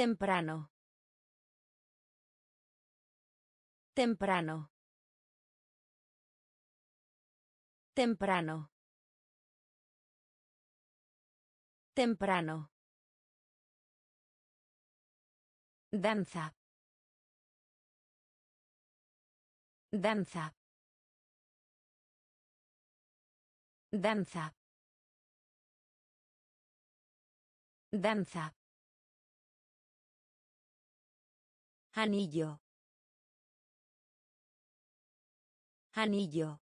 Temprano. Temprano. Temprano. Temprano. Danza. Danza. Danza. Danza. Anillo. Anillo.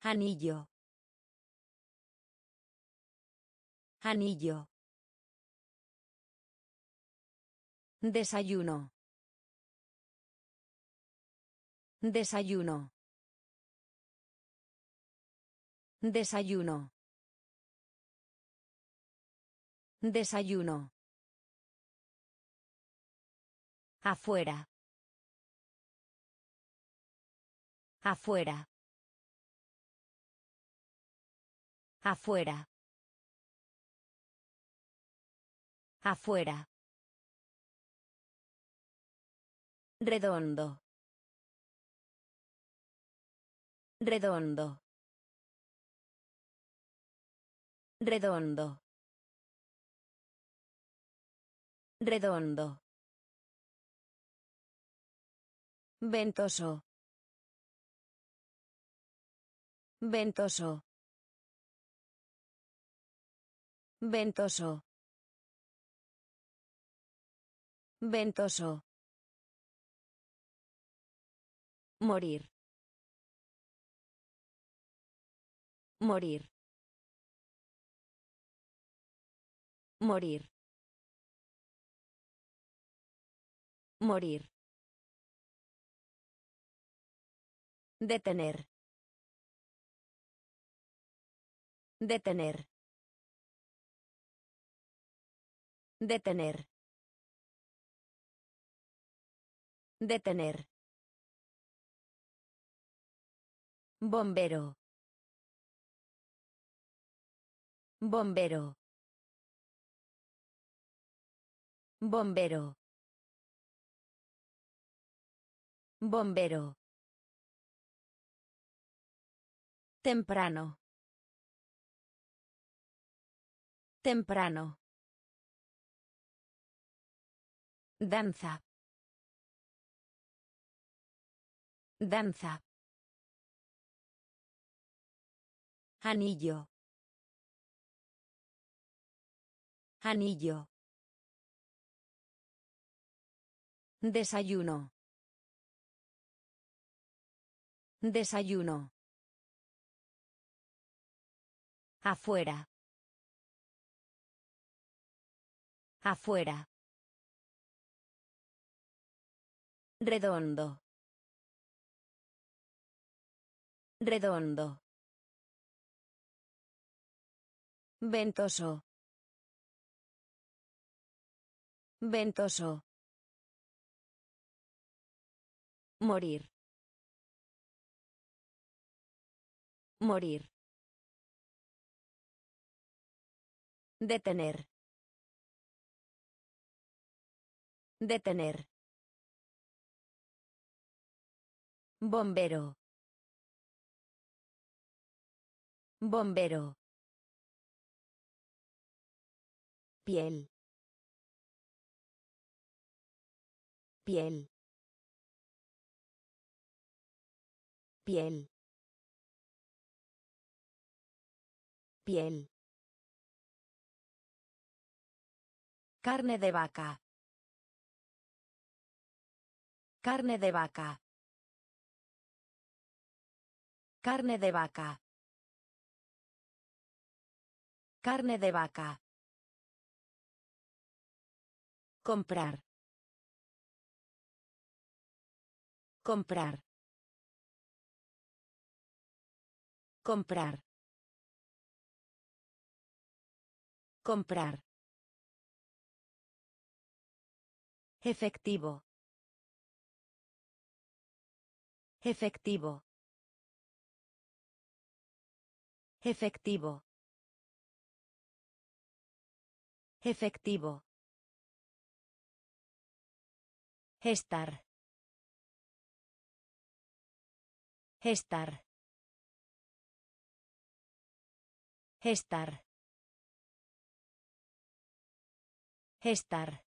Anillo. Anillo. Desayuno. Desayuno. Desayuno. Desayuno. Afuera. Afuera. Afuera. Afuera. Redondo. Redondo. Redondo. Redondo. Ventoso. Ventoso. Ventoso. Ventoso. Morir. Morir. Morir. Morir. Detener. Detener. Detener. Detener. Bombero. Bombero. Bombero. Bombero. Temprano. Temprano. Danza. Danza. Anillo. Anillo. Desayuno. Desayuno. Afuera. Afuera. Redondo. Redondo. Ventoso. Ventoso. Morir. Morir. Detener. Detener. Bombero. Bombero. Piel. Piel. Piel. Piel. Carne de vaca. Carne de vaca. Carne de vaca. Carne de vaca. Comprar. Comprar. Comprar. Comprar. Efectivo. Efectivo. Efectivo. Efectivo. Estar. Estar. Estar. Estar.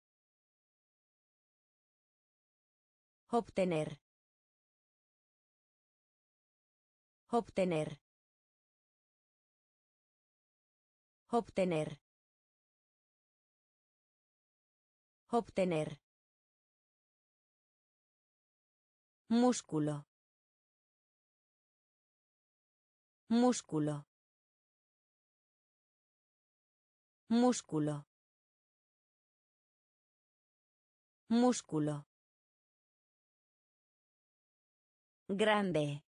Obtener. Obtener. Obtener. Obtener. Músculo. Músculo. Músculo. Músculo. Grande.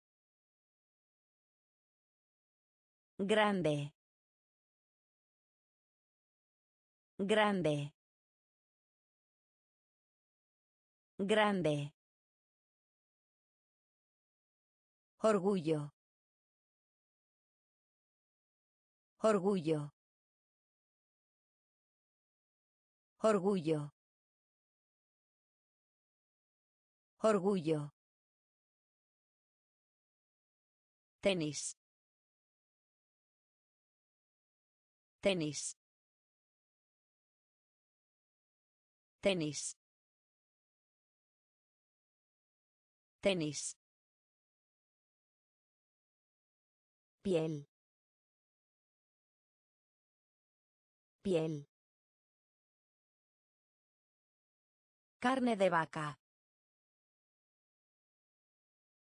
Grande. Grande. Grande. Orgullo. Orgullo. Orgullo. Orgullo. Tenis. Tenis. Tenis. Tenis. Piel. Piel. Carne de vaca.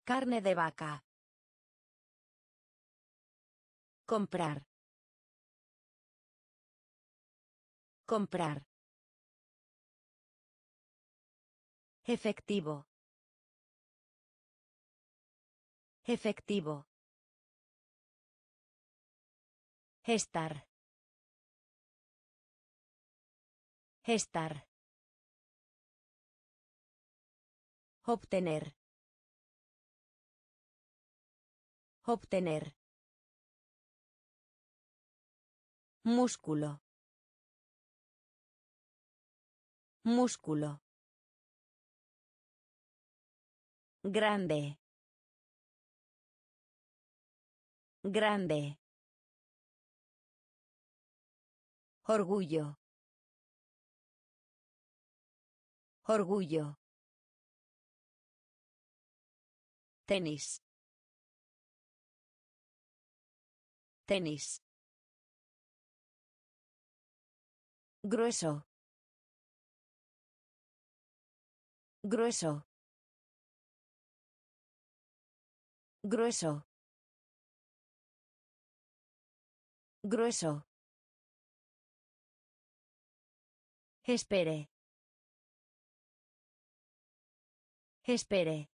Carne de vaca. Comprar. Comprar. Efectivo. Efectivo. Estar. Estar. Obtener. Obtener. Músculo. Músculo. Grande. Grande. Orgullo. Orgullo. Tenis. Tenis. Grueso. Grueso. Grueso. Grueso. Espere. Espere.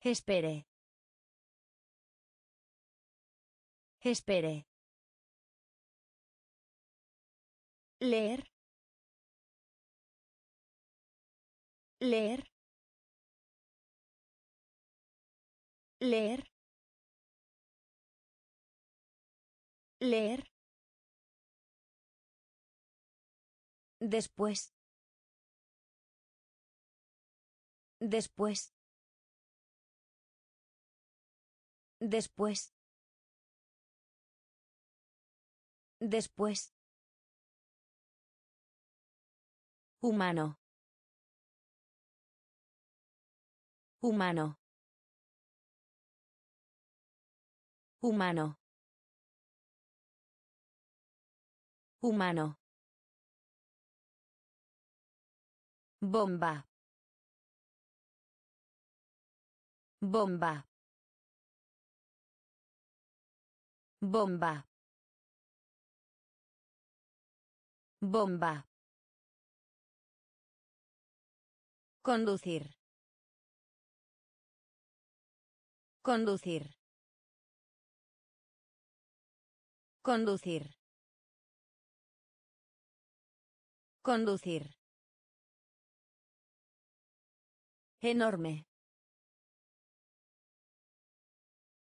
Espere. Espere. Leer. Leer. Leer. Leer. Después. Después. Después. Después. Humano. Humano. Humano. Humano. Bomba. Bomba. Bomba. Bomba. Conducir. Conducir. Conducir. Conducir. Enorme.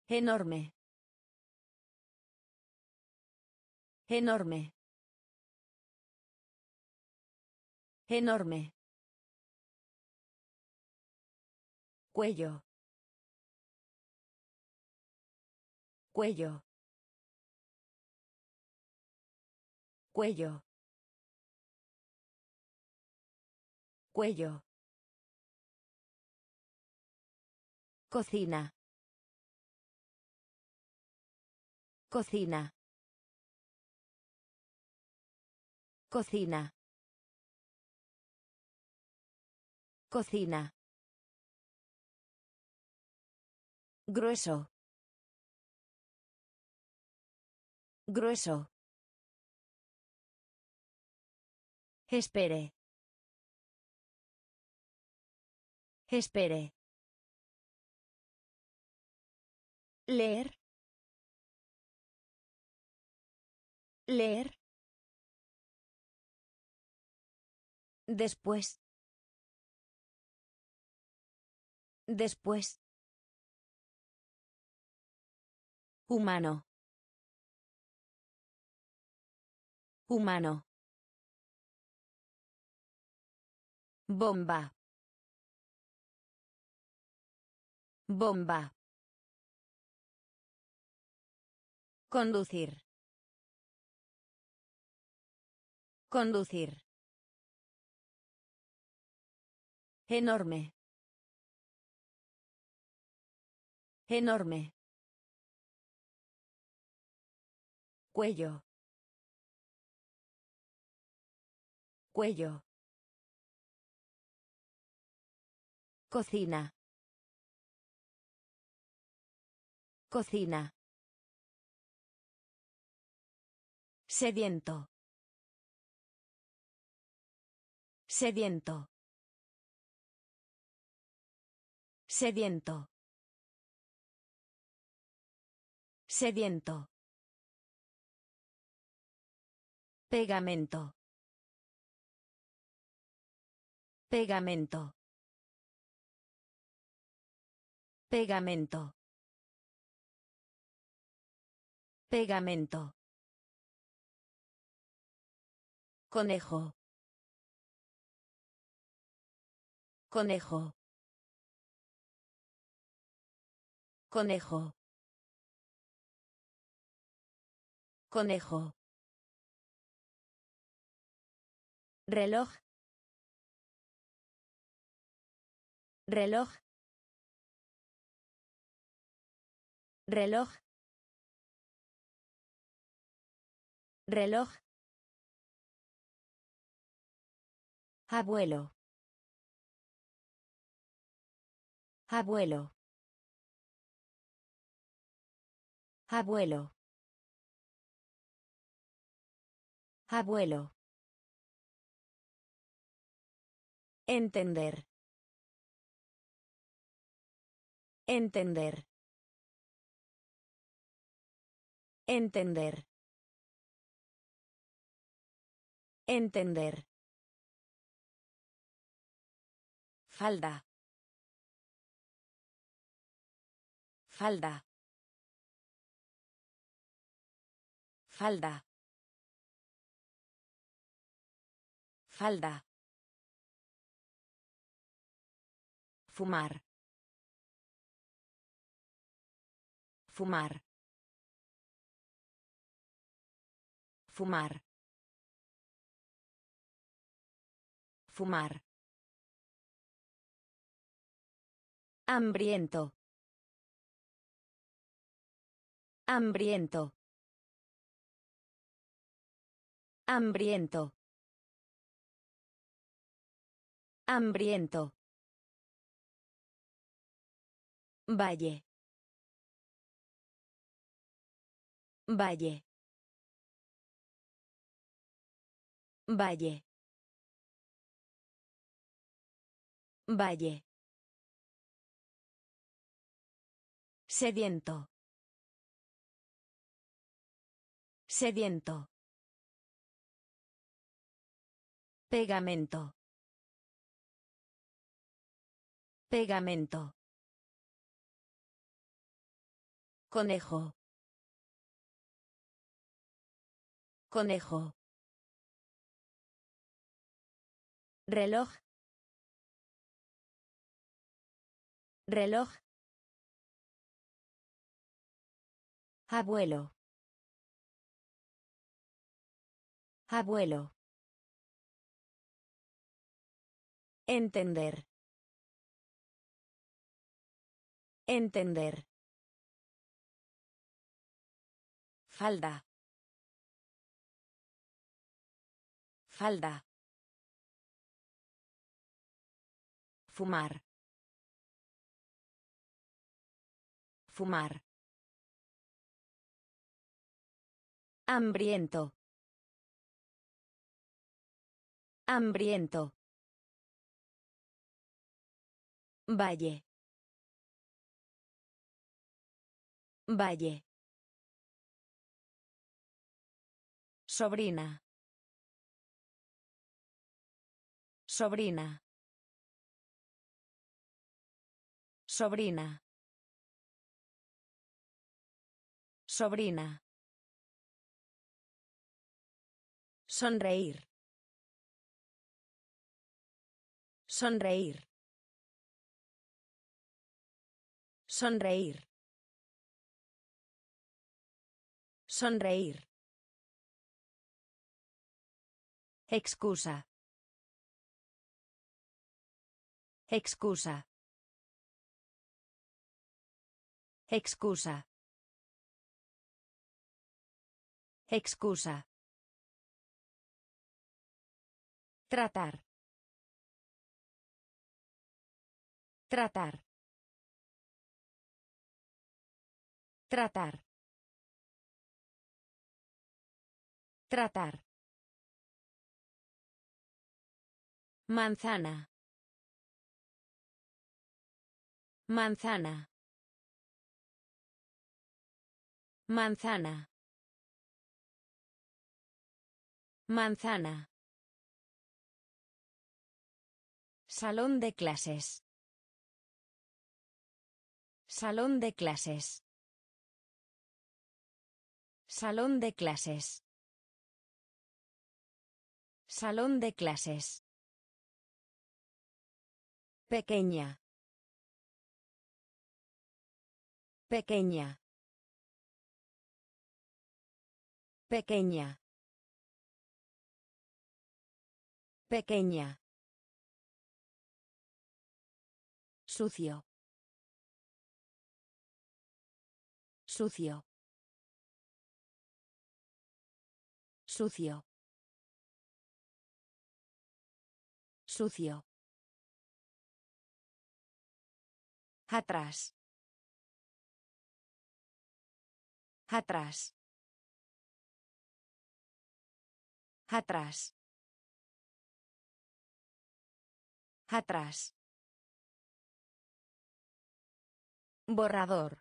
Enorme. Enorme. Enorme. Cuello. Cuello. Cuello. Cuello. Cocina. Cocina. Cocina. Cocina. Grueso. Grueso. Espere. Espere. Leer. Leer. Después. Después. Humano. Humano. Bomba. Bomba. Conducir. Conducir. Enorme. Enorme. Cuello. Cuello. Cocina. Cocina. Sediento. Sediento. Sediento. Sediento. Pegamento. Pegamento. Pegamento. Pegamento. Conejo. Conejo. Conejo. Conejo. Reloj. Reloj. Reloj. Reloj. Abuelo. Abuelo. Abuelo. Abuelo Entender. Entender. Entender. Entender. Falda. Falda. Falda. Falda. Fumar. Fumar. Fumar. Fumar. Hambriento. Hambriento. Hambriento. Hambriento. Valle. Valle. Valle. Valle. Sediento. Sediento. Pegamento. Pegamento. Conejo. Conejo. Reloj. Reloj. Abuelo. Abuelo. Entender. Entender. Falda. Falda. Fumar. Fumar. Hambriento. Hambriento. Valle. Valle. Sobrina. Sobrina. Sobrina. Sobrina. Sonreír. Sonreír. Sonreír. Sonreír. Excusa. Excusa. Excusa. Excusa. Tratar. Tratar. Tratar. Tratar. Manzana. Manzana. Manzana. Manzana. Salón de clases. Salón de clases. Salón de clases. Salón de clases. Pequeña. Pequeña. Pequeña. Pequeña. Sucio. Sucio. Sucio. Sucio. Atrás. Atrás. Atrás. Atrás. Borrador.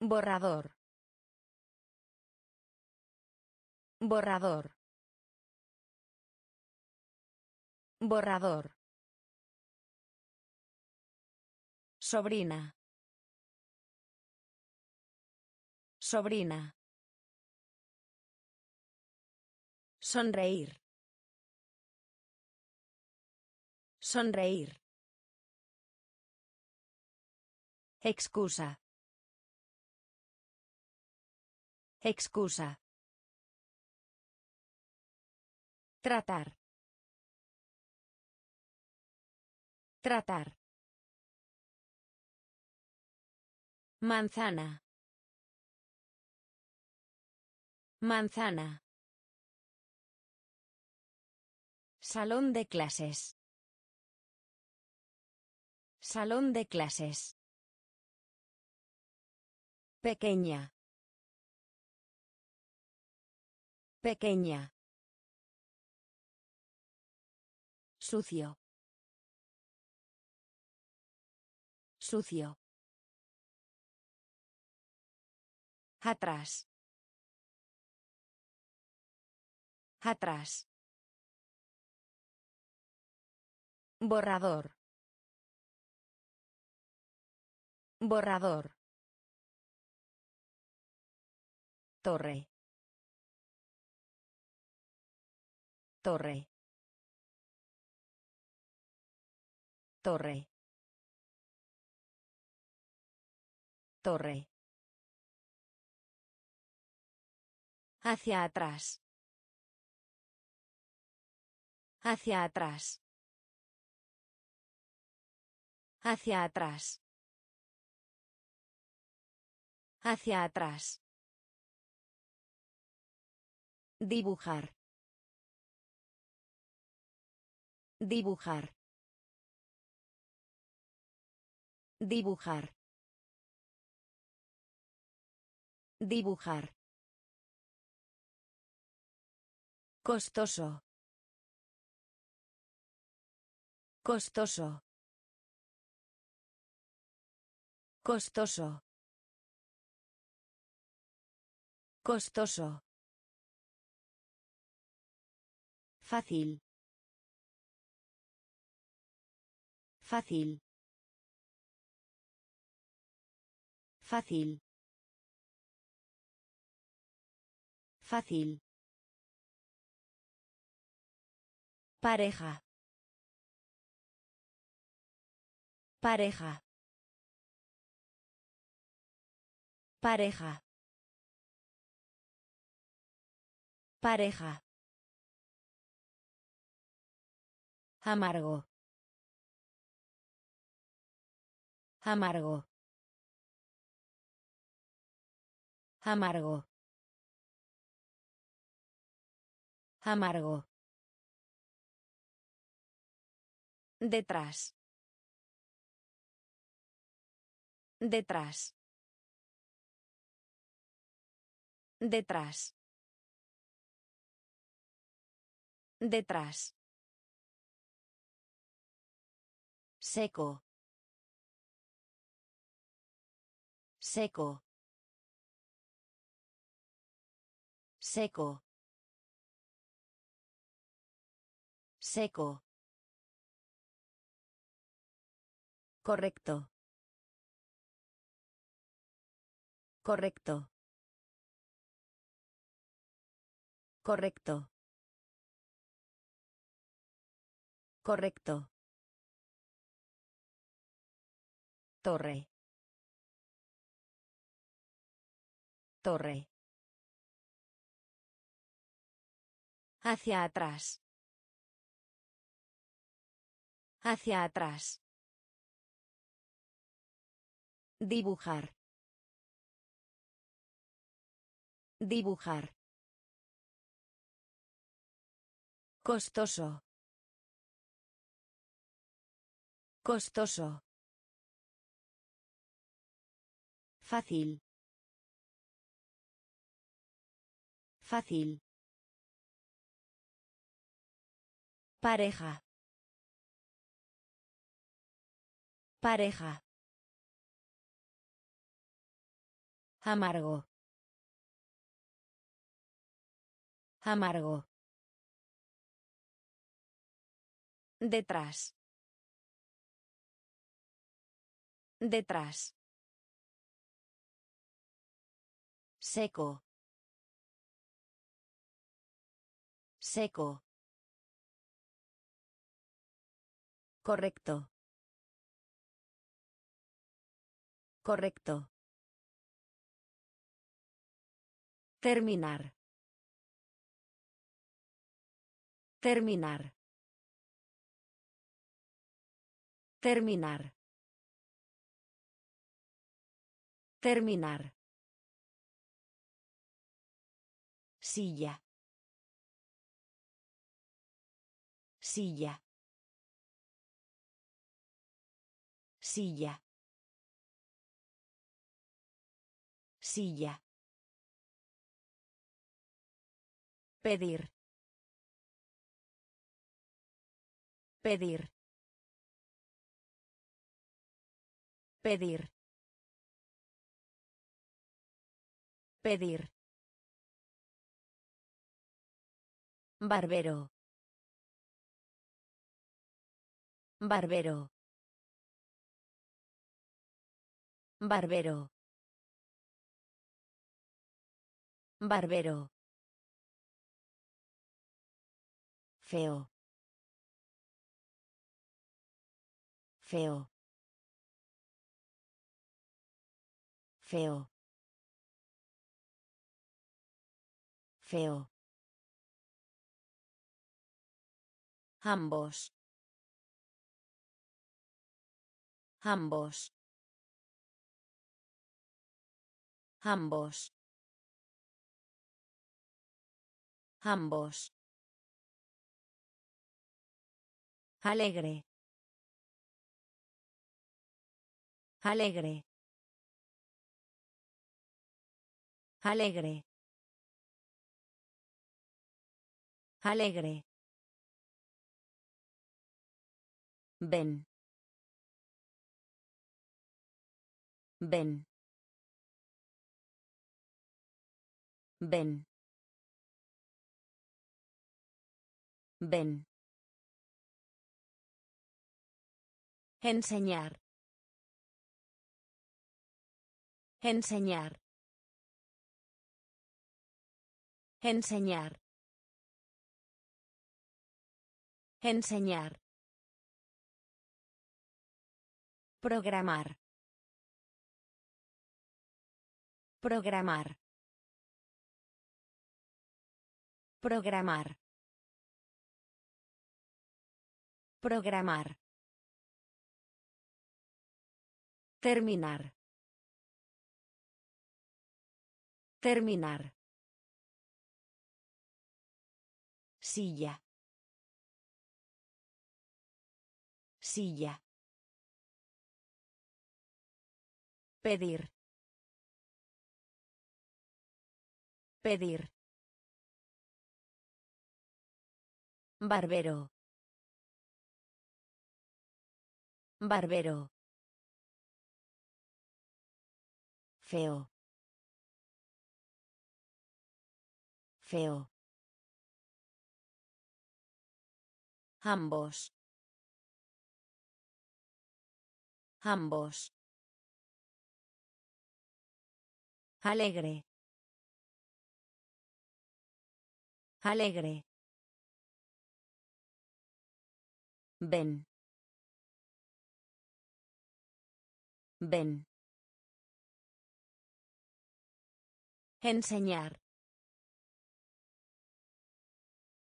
Borrador. Borrador. Borrador. Sobrina. Sobrina. Sonreír. Sonreír. Excusa. Excusa. Tratar. Tratar. Manzana. Manzana. Salón de clases. Salón de clases. Pequeña. Pequeña. Sucio. Sucio. Atrás. Atrás. Borrador. Borrador. Torre. Torre. Torre. Torre. Hacia atrás. Hacia atrás. Hacia atrás. Hacia atrás. Dibujar. Dibujar. Dibujar. Dibujar. Costoso. Costoso. Costoso. Costoso. Fácil. Fácil. Fácil. Fácil. Pareja. Pareja. Pareja. Pareja. Amargo. Amargo. Amargo. Amargo. Detrás. Detrás. Detrás. Detrás. Seco. Seco. Seco. Seco. Correcto. Correcto. Correcto. Correcto. Torre. Torre. Hacia atrás. Hacia atrás. Dibujar. Dibujar. Costoso. Costoso. Fácil. Fácil. Pareja. Pareja. Amargo. Amargo. Detrás. Detrás. Seco. Seco. Correcto. Correcto. Terminar. Terminar. Terminar. Terminar. Silla. Silla. Silla. Silla. Pedir. Pedir. Pedir. Pedir. Barbero. Barbero. Barbero. Barbero. Feo. Feo. Feo. Feo. Ambos. Ambos. Ambos. Ambos. Alegre. Alegre. Alegre. Alegre. Ven. Ven. Ven. Ven. Enseñar. Enseñar. Enseñar. Enseñar. Programar. Programar. Programar. Programar. Terminar. Terminar. Silla. Silla. Pedir. Pedir. Barbero. Barbero. Feo. Feo. Ambos. Ambos. Alegre. Alegre. Ven. Ven. Enseñar.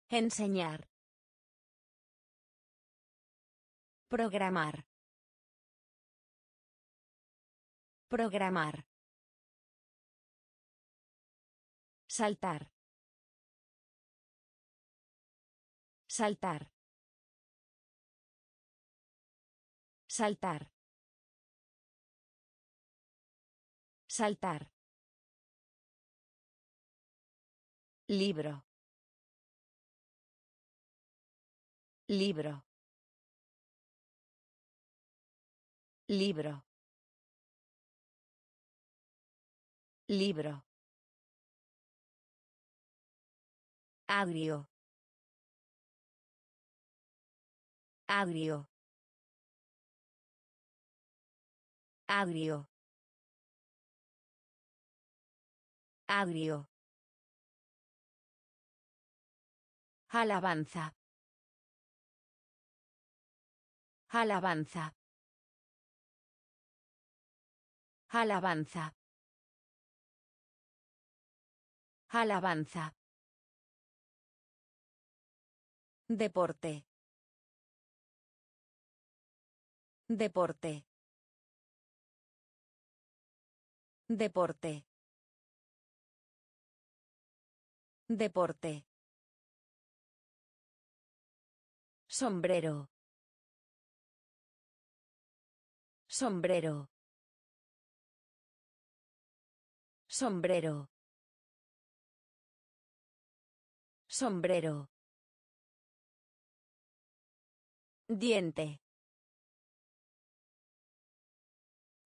Enseñar. Programar. Programar. Saltar. Saltar. Saltar. Saltar. Libro. Libro. Libro. Libro. Agrio. Agrio. Agrio. Agrio. Alabanza. Alabanza. Alabanza. Alabanza. Deporte. Deporte. Deporte. Deporte. Sombrero. Sombrero. Sombrero. Sombrero. Diente.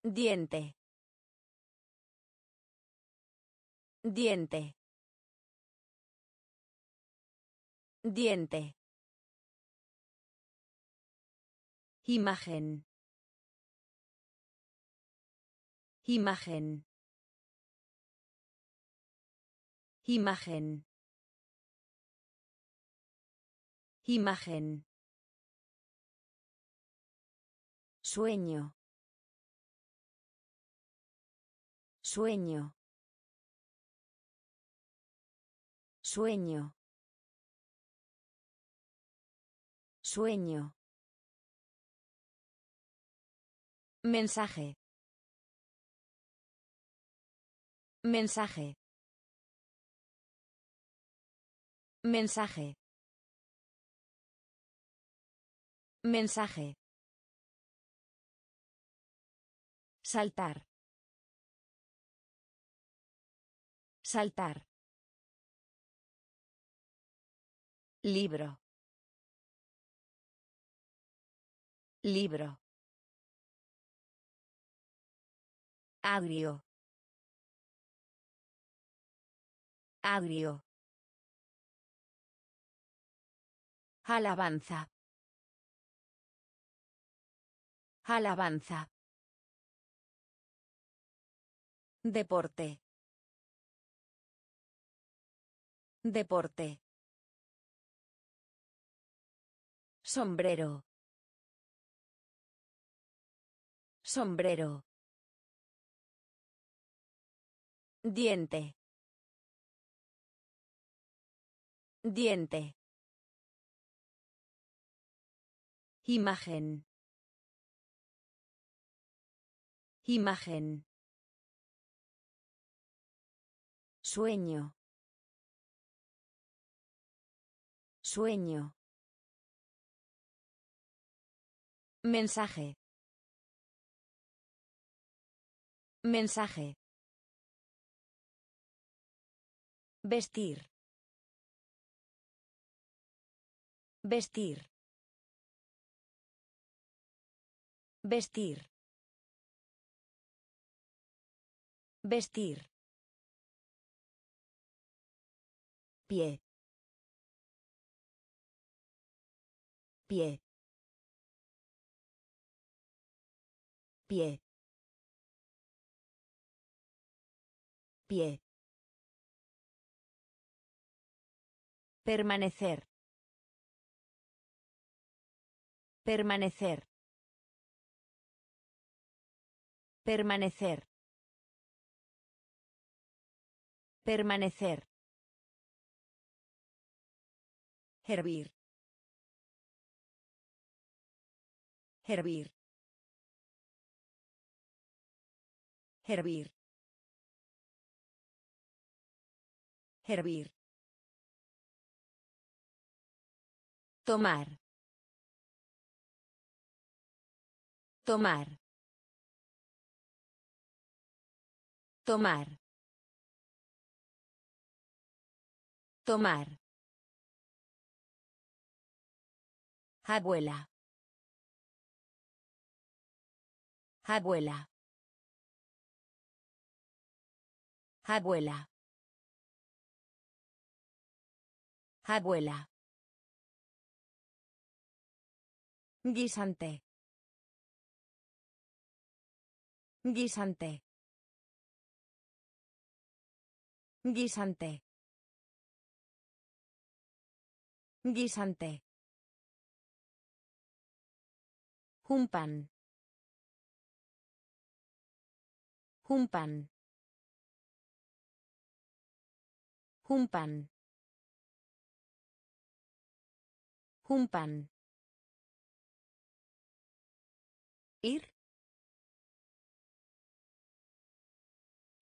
Diente. Diente. Diente. Imagen. Imagen. Imagen. Imagen. Sueño. Sueño. Sueño. Sueño. Mensaje. Mensaje. Mensaje. Mensaje. Saltar. Saltar. Libro. Libro. Agrio. Agrio. Alabanza. Alabanza. Deporte. Deporte. Sombrero. Sombrero. Diente. Diente. Imagen. Imagen. Sueño. Sueño. Mensaje. Mensaje. Vestir. Vestir. Vestir. Vestir. Pie. Pie. Pie. Pie. Permanecer. Permanecer. Permanecer. Permanecer. Hervir. Hervir. Hervir. Hervir. Tomar. Tomar. Tomar. Tomar. Abuela. Abuela. Abuela. Abuela. Guisante. Guisante. Guisante. Guisante. Un pan. Un pan. Ir.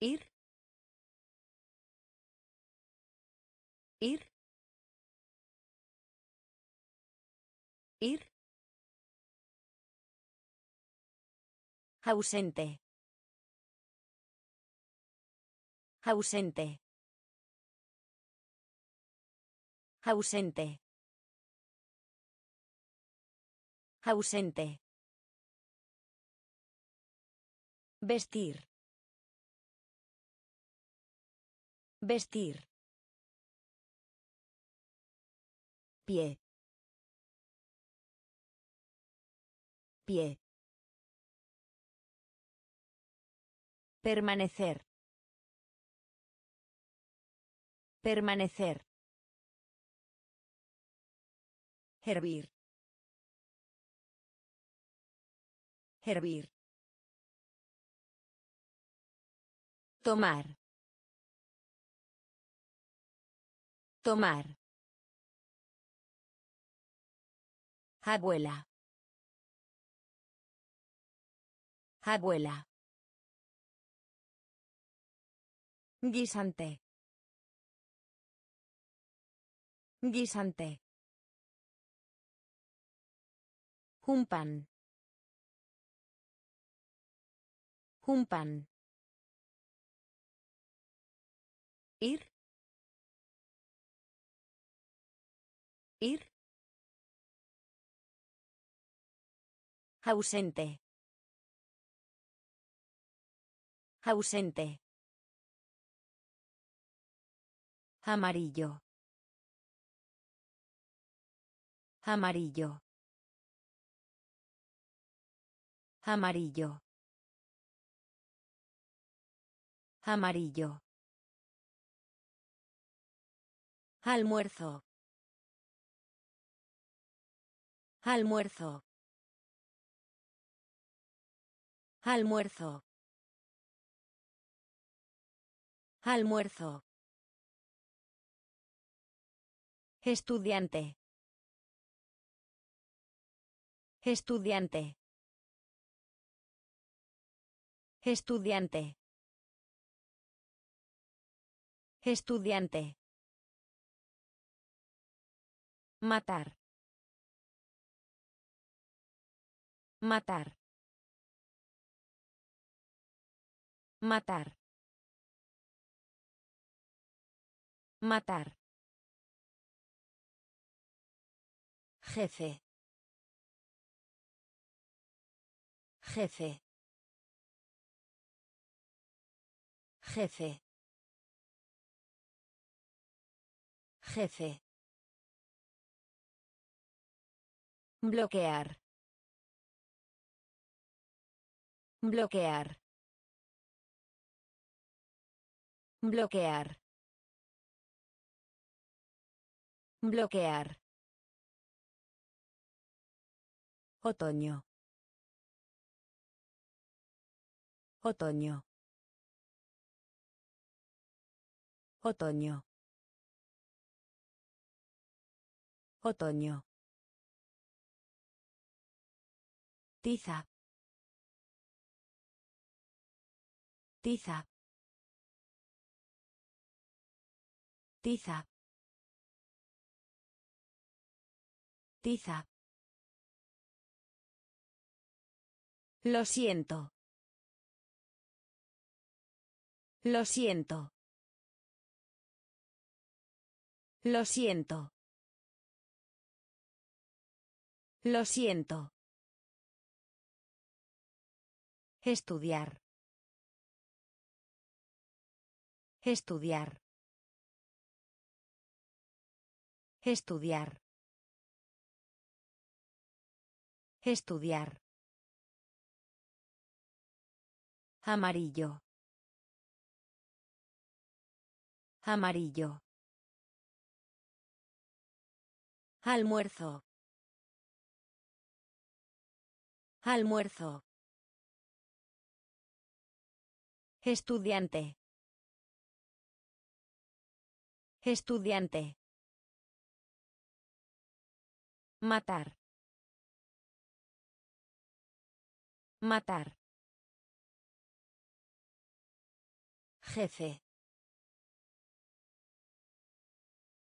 Ir. Ir. Ir. Ausente. Ausente. Ausente. Ausente. Vestir. Vestir. Pie. Pie. Permanecer. Permanecer. Hervir. Hervir. Tomar. Tomar. Abuela. Abuela. Guisante. Guisante. Un pan. Un pan. Ir. Ir. Ausente. Ausente. Amarillo. Amarillo. Amarillo. Amarillo. Almuerzo. Almuerzo. Almuerzo. Almuerzo. Estudiante. Estudiante. Estudiante. Estudiante. Matar. Matar. Matar. Matar. Jefe. Jefe. Jefe. Jefe. Bloquear. Bloquear. Bloquear. Bloquear. Otoño. Otoño. Otoño. Otoño. Tiza. Tiza. Tiza. Tiza. Lo siento. Lo siento. Lo siento. Lo siento. Estudiar. Estudiar. Estudiar. Estudiar. Amarillo. Amarillo. Almuerzo. Almuerzo. Estudiante. Estudiante. Matar. Matar. Jefe.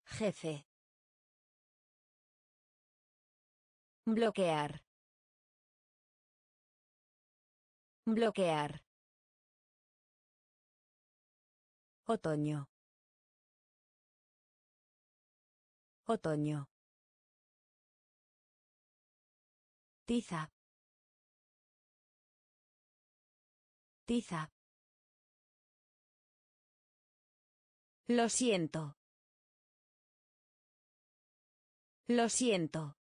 Jefe. Bloquear. Bloquear. Otoño. Otoño. Tiza. Tiza. Lo siento. Lo siento.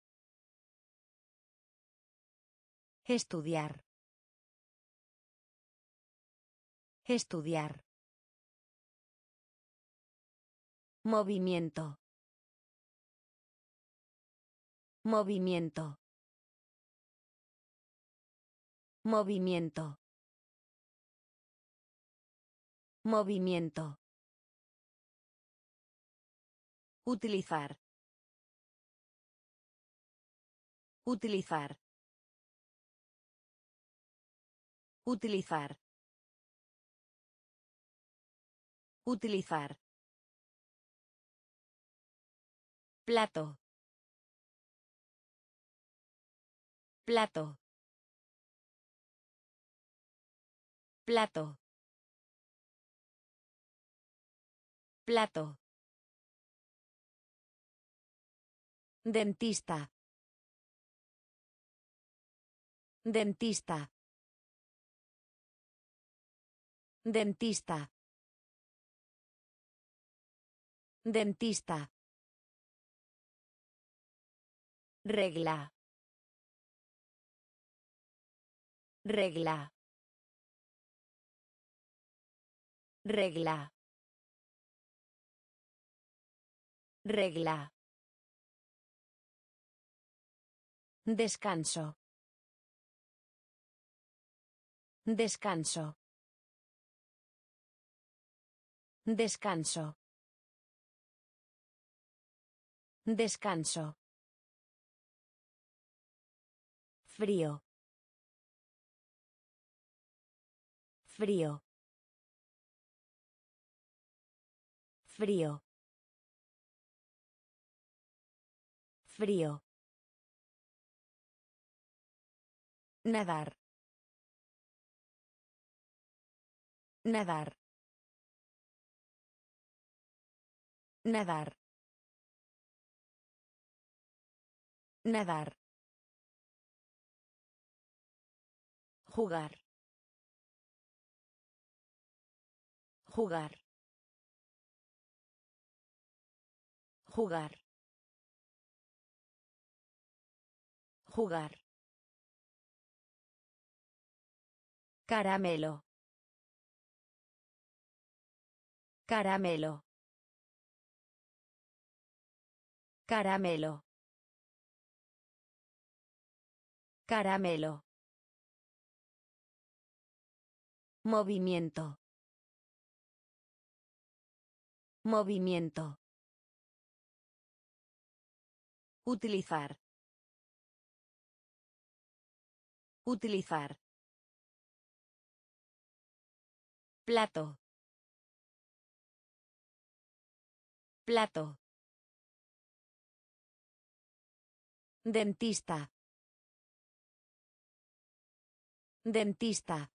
Estudiar. Estudiar. Movimiento. Movimiento. Movimiento. Movimiento. Utilizar. Utilizar. Utilizar. Utilizar. Plato. Plato. Plato. Plato. Dentista. Dentista. Dentista. Dentista. Regla. Regla. Regla. Regla. Descanso. Descanso. Descanso. Descanso. Frío. Frío. Frío. Frío. Nadar. Nadar. Nadar. Nadar. Jugar. Jugar. Jugar. Jugar. Caramelo. Caramelo. Caramelo. Caramelo. Movimiento. Movimiento. Utilizar. Utilizar. Plato. Plato. Dentista. Dentista.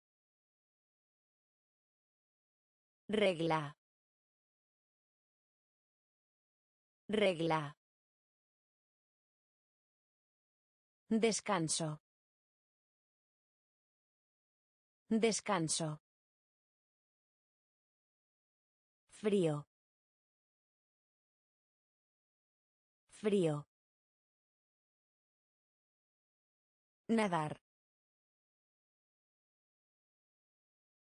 Regla. Regla. Descanso. Descanso. Frío. Frío. Nadar.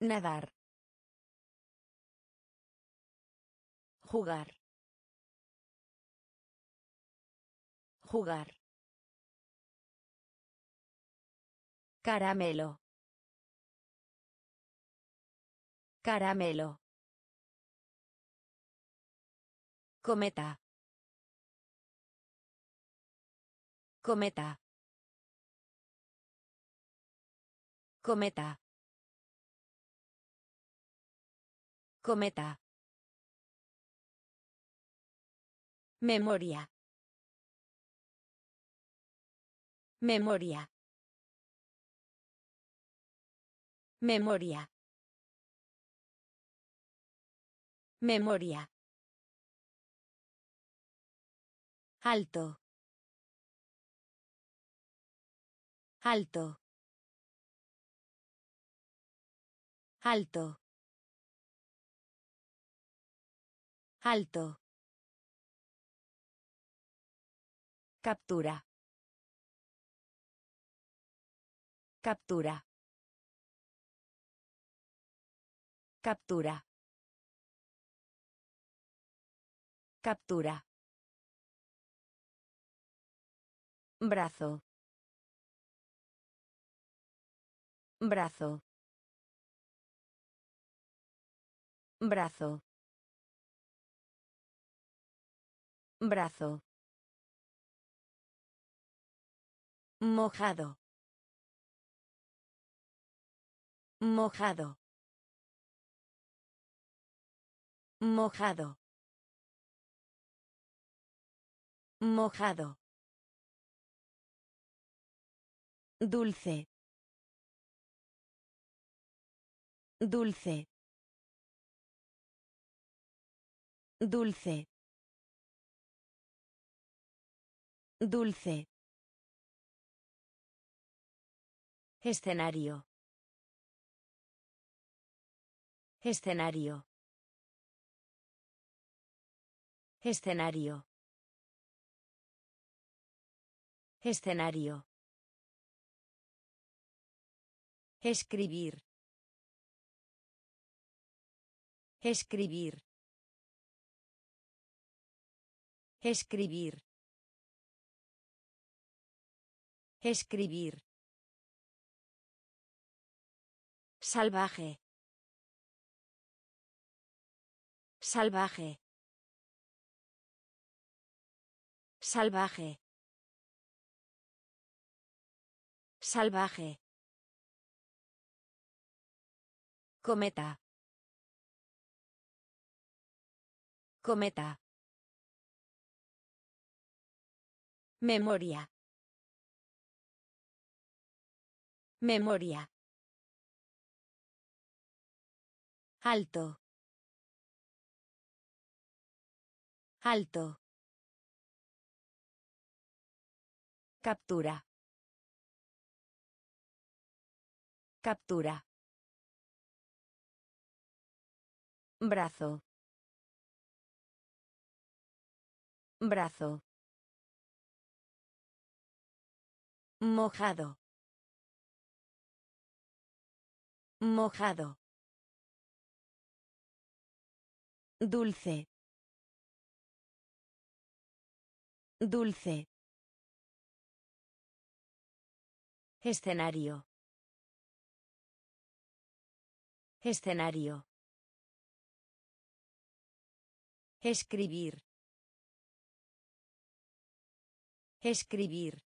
Nadar. Jugar. Jugar. Caramelo. Caramelo. Cometa. Cometa. Cometa. Cometa. Memoria. Memoria. Memoria. Memoria. Alto. Alto. Alto. Alto. Captura. Captura. Captura. Captura. Brazo. Brazo. Brazo. Brazo. Mojado. Mojado. Mojado. Mojado. Dulce. Dulce. Dulce. Dulce. Escenario. Escenario. Escenario. Escenario. Escribir. Escribir. Escribir. Escribir. Salvaje. Salvaje. Salvaje. Salvaje. Cometa. Cometa. Memoria. Memoria. Alto. Alto. Captura. Captura. Brazo. Brazo. Mojado. Mojado. Dulce. Dulce. Escenario. Escenario. Escribir. Escribir.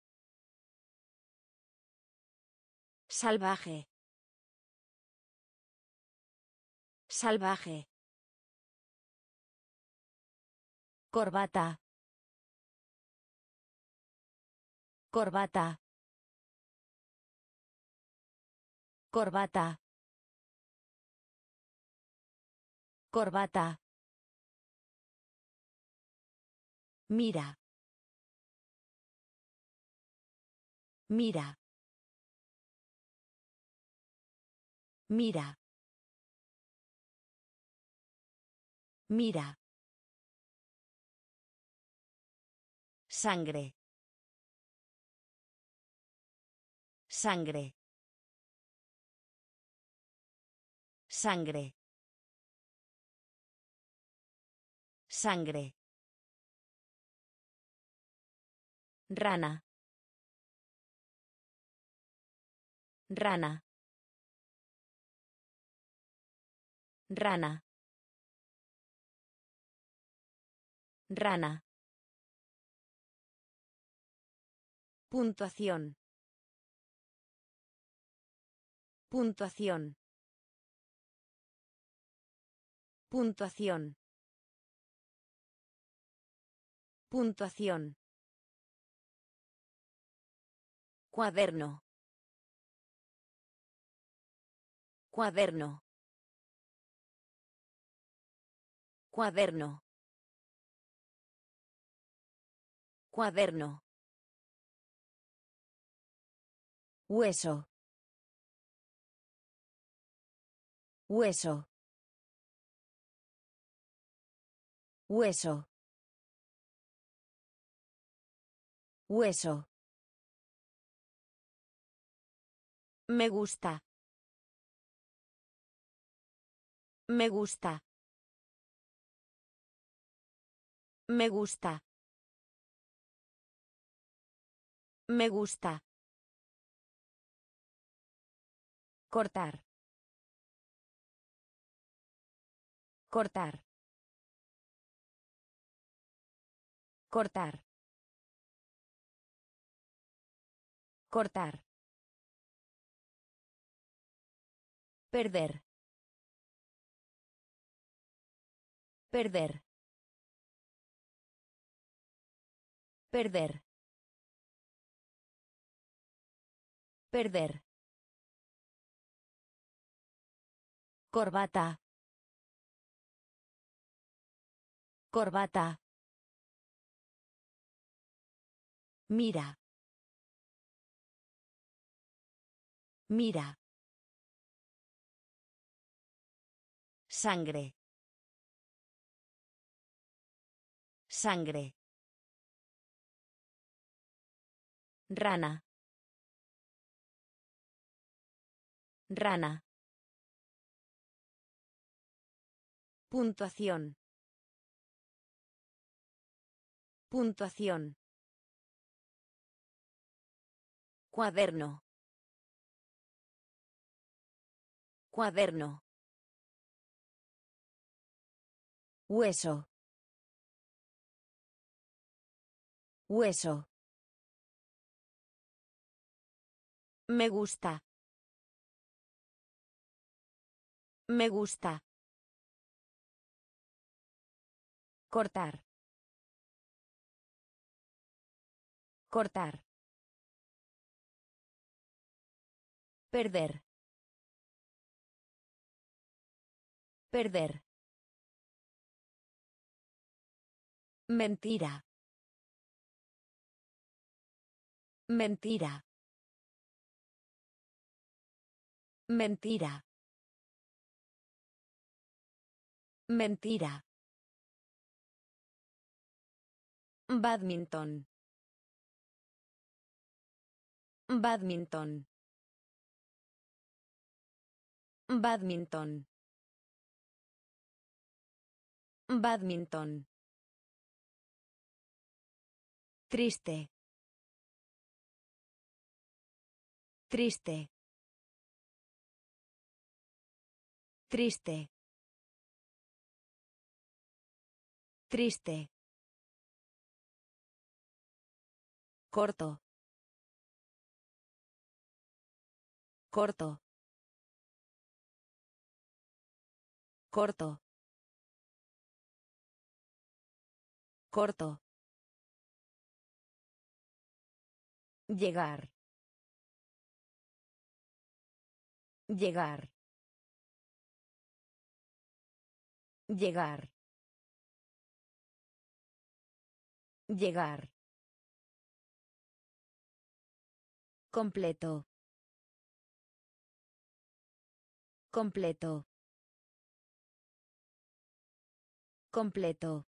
Salvaje. Salvaje. Corbata. Corbata. Corbata. Corbata. Mira. Mira. Mira. Mira. Sangre. Sangre. Sangre. Sangre. Rana. Rana. Rana. Rana. Puntuación. Puntuación. Puntuación. Puntuación. Cuaderno. Cuaderno. Cuaderno. Cuaderno. Hueso. Hueso. Hueso. Hueso. Me gusta. Me gusta. Me gusta. Me gusta. Cortar. Cortar. Cortar. Cortar. Perder. Perder. Perder. Perder. Corbata. Corbata. Mira. Mira. Sangre. Sangre. Rana. Rana. Puntuación. Puntuación. Cuaderno. Cuaderno. Hueso. Hueso. Me gusta. Me gusta. Cortar. Cortar. Perder. Perder. Mentira. Mentira. Mentira. Mentira. Badminton. Badminton. Badminton. Badminton. Triste. Triste. Triste. Triste. Corto. Corto. Corto. Corto. Llegar. Llegar. Llegar. Llegar. Completo. Completo. Completo.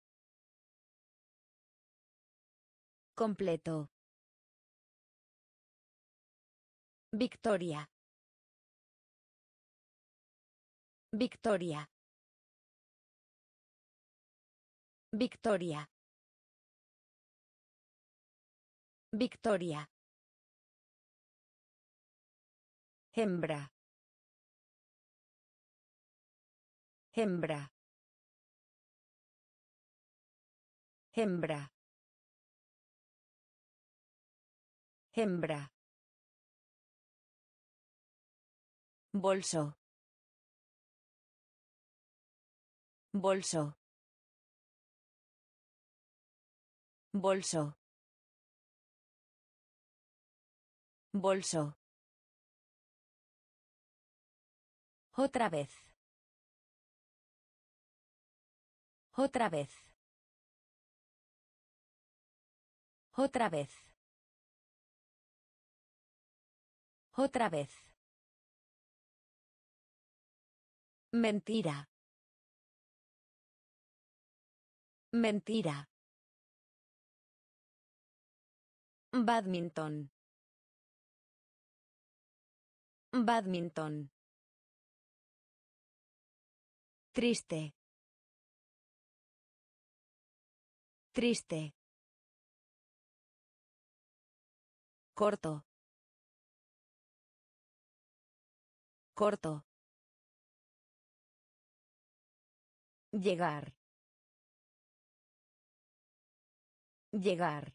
Completo. Victoria. Victoria. Victoria. Victoria. Hembra. Hembra. Hembra. Hembra. Bolso. Bolso. Bolso. Bolso. Otra vez. Otra vez. Otra vez. Otra vez. Mentira. Mentira. Badminton. Badminton. Triste. Triste. Corto. Corto. Llegar. Llegar.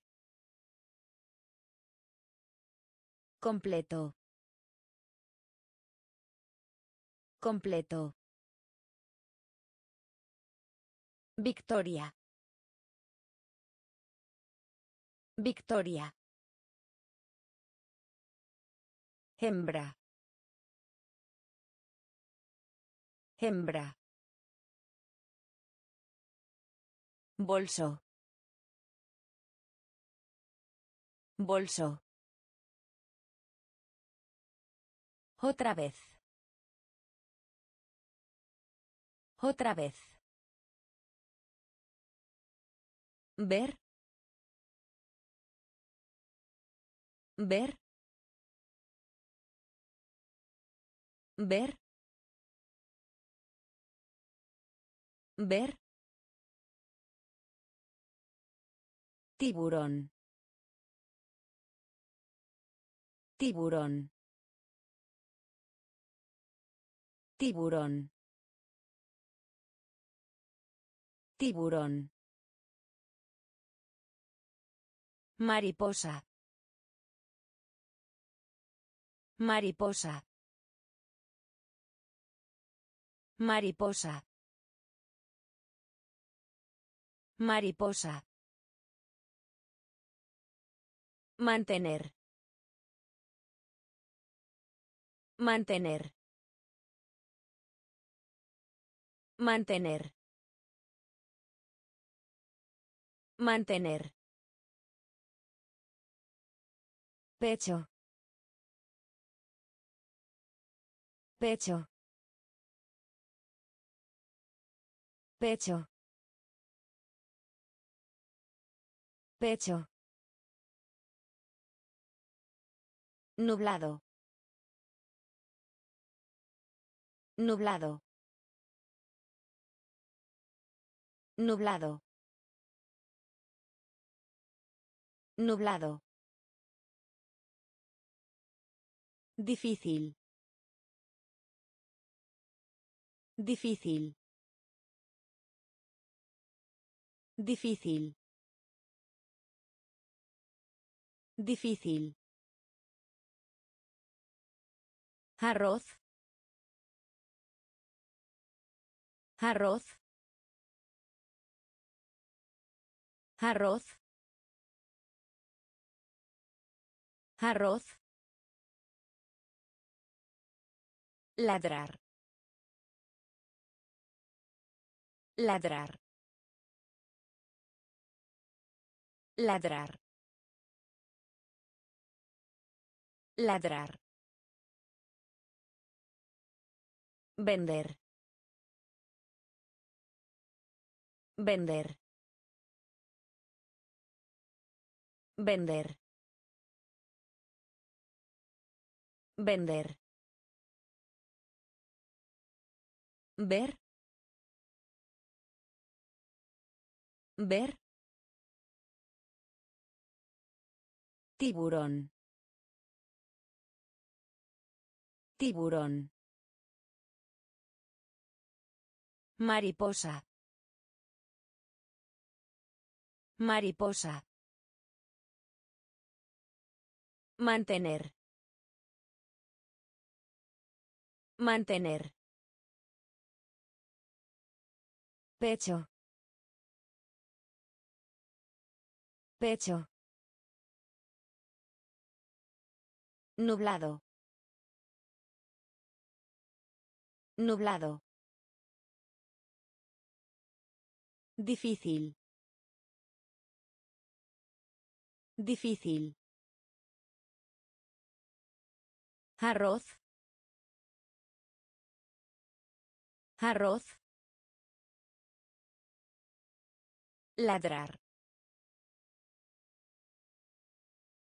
Completo. Completo. Victoria. Victoria. Hembra. Hembra. Bolso. Bolso. Otra vez. Otra vez. Ver. Ver. Ver. Ver. Tiburón. Tiburón. Tiburón. Tiburón. Mariposa. Mariposa. Mariposa. Mariposa. Mantener. Mantener. Mantener. Mantener. Pecho. Pecho. Pecho. Pecho. Nublado. Nublado. Nublado. Nublado. Difícil. Difícil. Difícil. Difícil. Arroz. Arroz. Arroz. Arroz. Ladrar. Ladrar. Ladrar. Ladrar. Vender. Vender. Vender. Vender. Ver. Ver. Tiburón. Tiburón. Mariposa. Mariposa. Mantener. Mantener. Pecho. Pecho. Nublado. Nublado. Difícil. Difícil. Arroz. Arroz. Ladrar.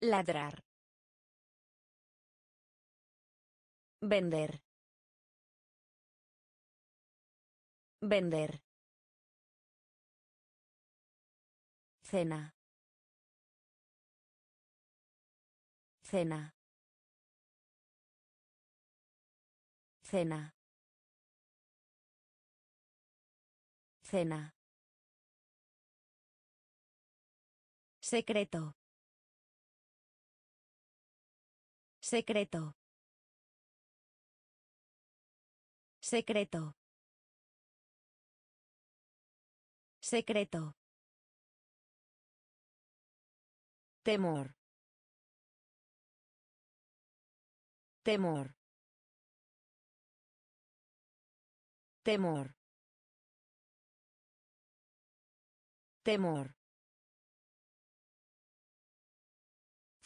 Ladrar. Vender. Vender. Cena. Cena. Cena. Cena. Secreto. Secreto. Secreto. Secreto. Temor. Temor. Temor. Temor.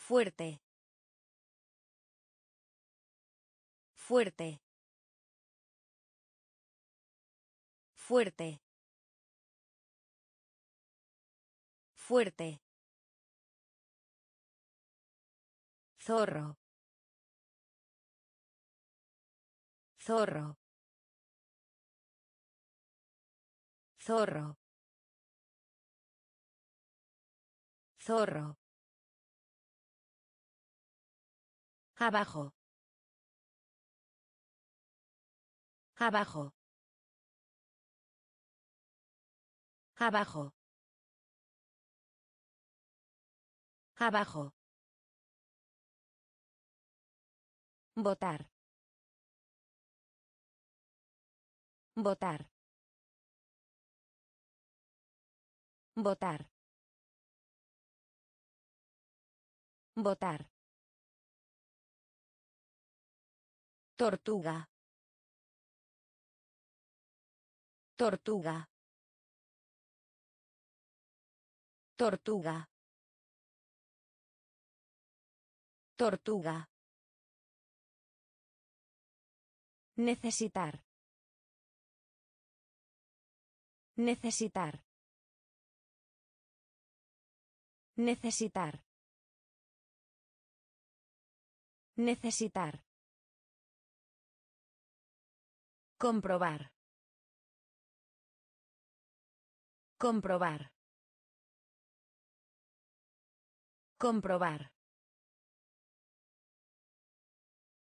Fuerte. Fuerte. Fuerte. Fuerte. Zorro. Zorro. Zorro. Zorro. Abajo. Abajo. Abajo. Abajo. Votar. Votar. Votar. Votar. Tortuga. Tortuga. Tortuga. Tortuga. Necesitar. Necesitar. Necesitar. Necesitar. Comprobar. Comprobar. Comprobar.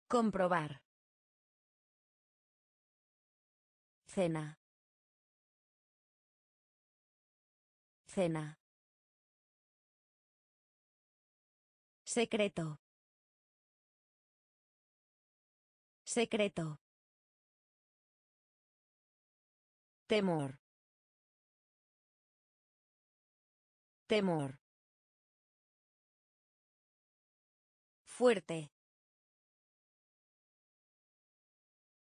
Comprobar. Cena. Cena. Secreto. Secreto. Temor. Temor. Fuerte.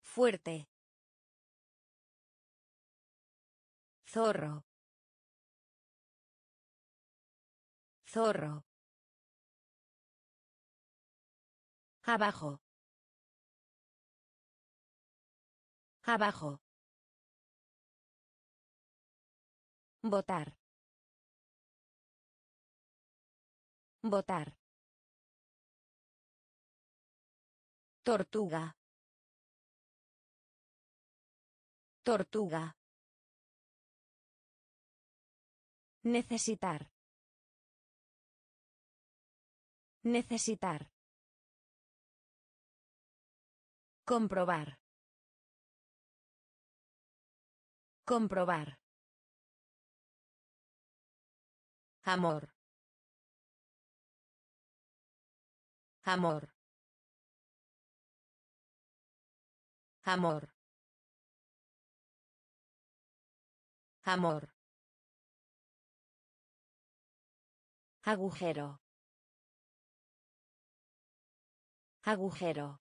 Fuerte. Zorro. Zorro. Abajo. Abajo. Votar. Votar. Tortuga. Tortuga. Necesitar. Necesitar. Comprobar. Comprobar. Amor. Amor. Amor. Amor. Agujero. Agujero.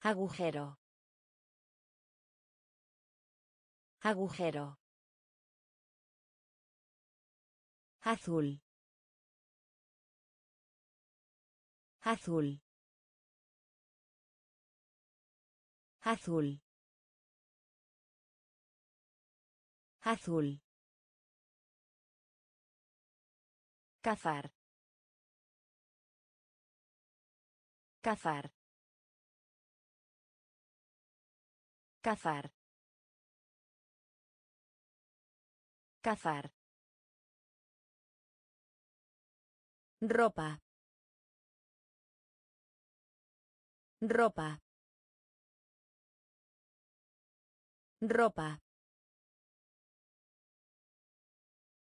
Agujero. Agujero. Azul. Azul. Azul. Azul. Cazar. Cazar. Cazar. Cazar. Ropa. Ropa. Ropa.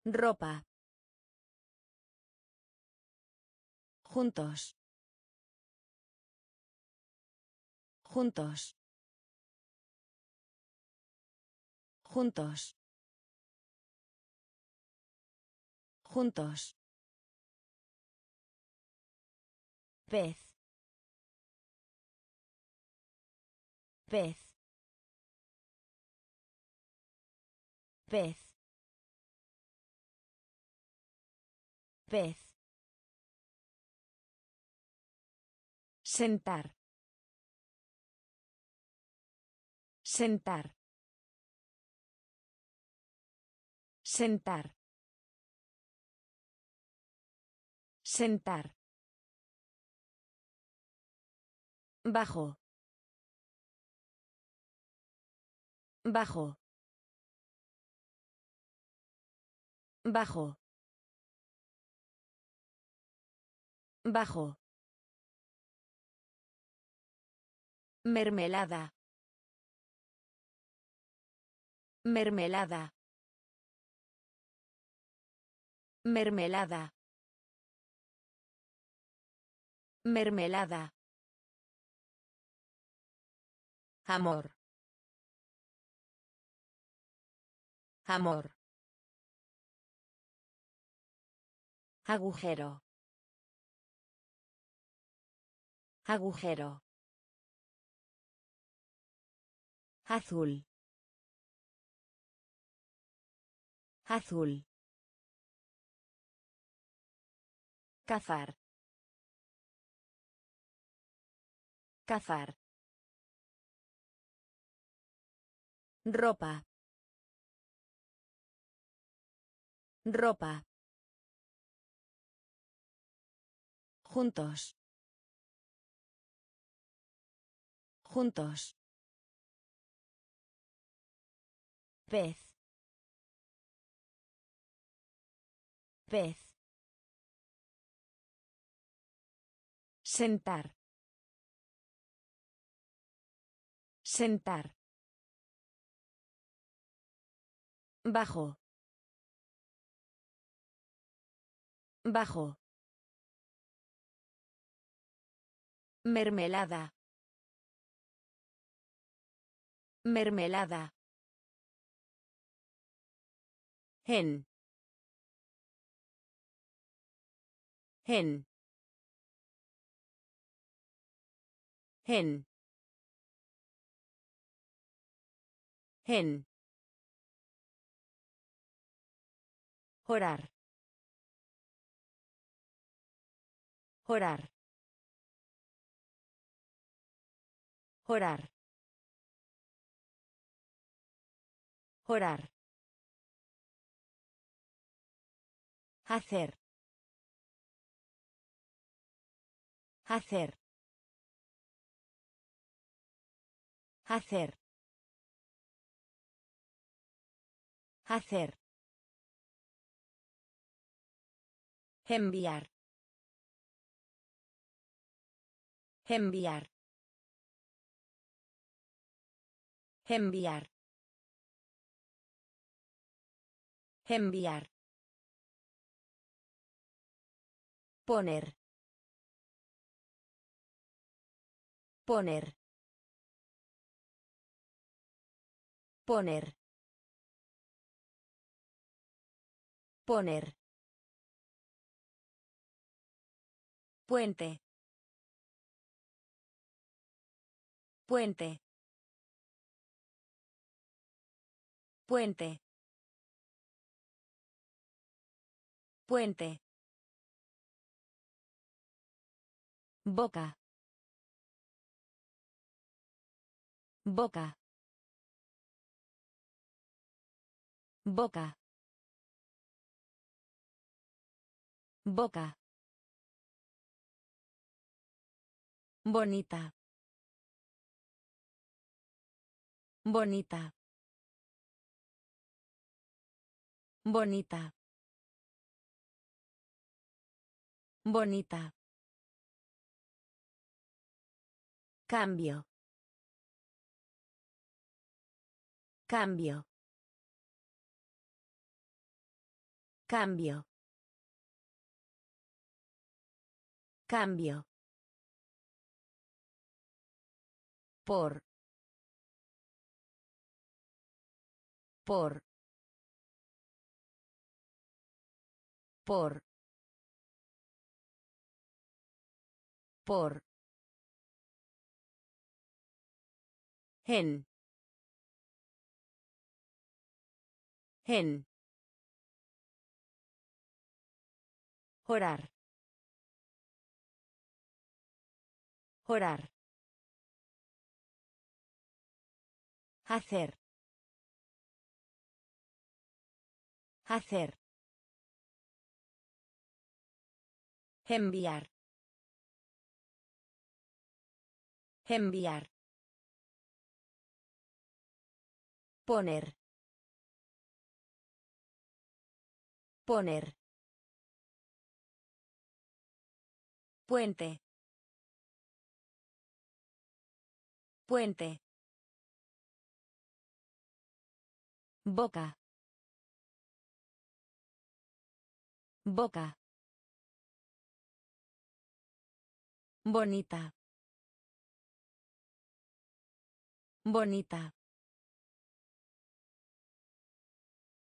Ropa. Juntos. Juntos. Juntos. Juntos. Pez. Pez. Pez. Pez. Sentar. Sentar. Sentar. Sentar Bajo. Bajo. Bajo. Bajo. Mermelada. Mermelada. Mermelada. Mermelada. Amor. Amor. Agujero. Agujero. Azul. Azul. Cazar. Cazar. Ropa. Ropa. Juntos. Juntos. Pez. Pez. Sentar. Sentar. Bajo. Bajo. Mermelada. Mermelada. Gen. Gen. Gen. Gen. Orar. Orar. Orar. Orar. Hacer. Hacer. Hacer. Hacer. Enviar. Enviar. Enviar. Enviar. Poner. Poner. Poner. Poner. Puente. Puente. Puente. Puente. Boca. Boca. Boca. Boca. Bonita. Bonita. Bonita. Bonita. Cambio. Cambio. Cambio. Cambio. Por. Por. Por. Por. Gen. Gen. Orar. Orar. Hacer. Hacer. Enviar. Enviar. Poner. Poner. Puente. Puente. Boca. Boca. Bonita. Bonita.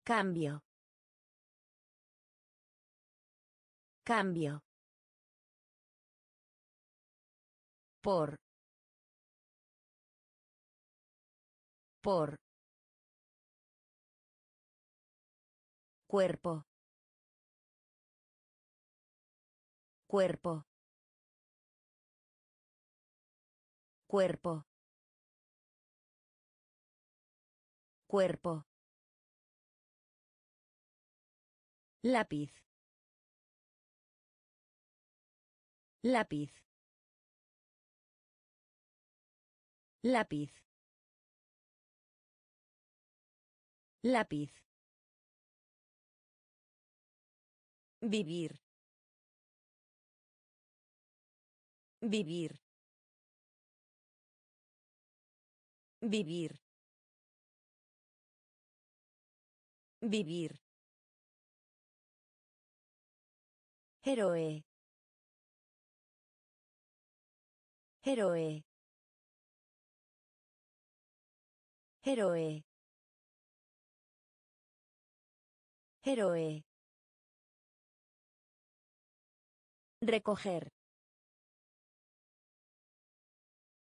Cambio. Cambio. Por. Por. Cuerpo. Cuerpo. Cuerpo. Cuerpo. Lápiz. Lápiz. Lápiz. Lápiz. Vivir. Vivir. Vivir. Vivir. Héroe. Héroe. Héroe. Héroe. Recoger.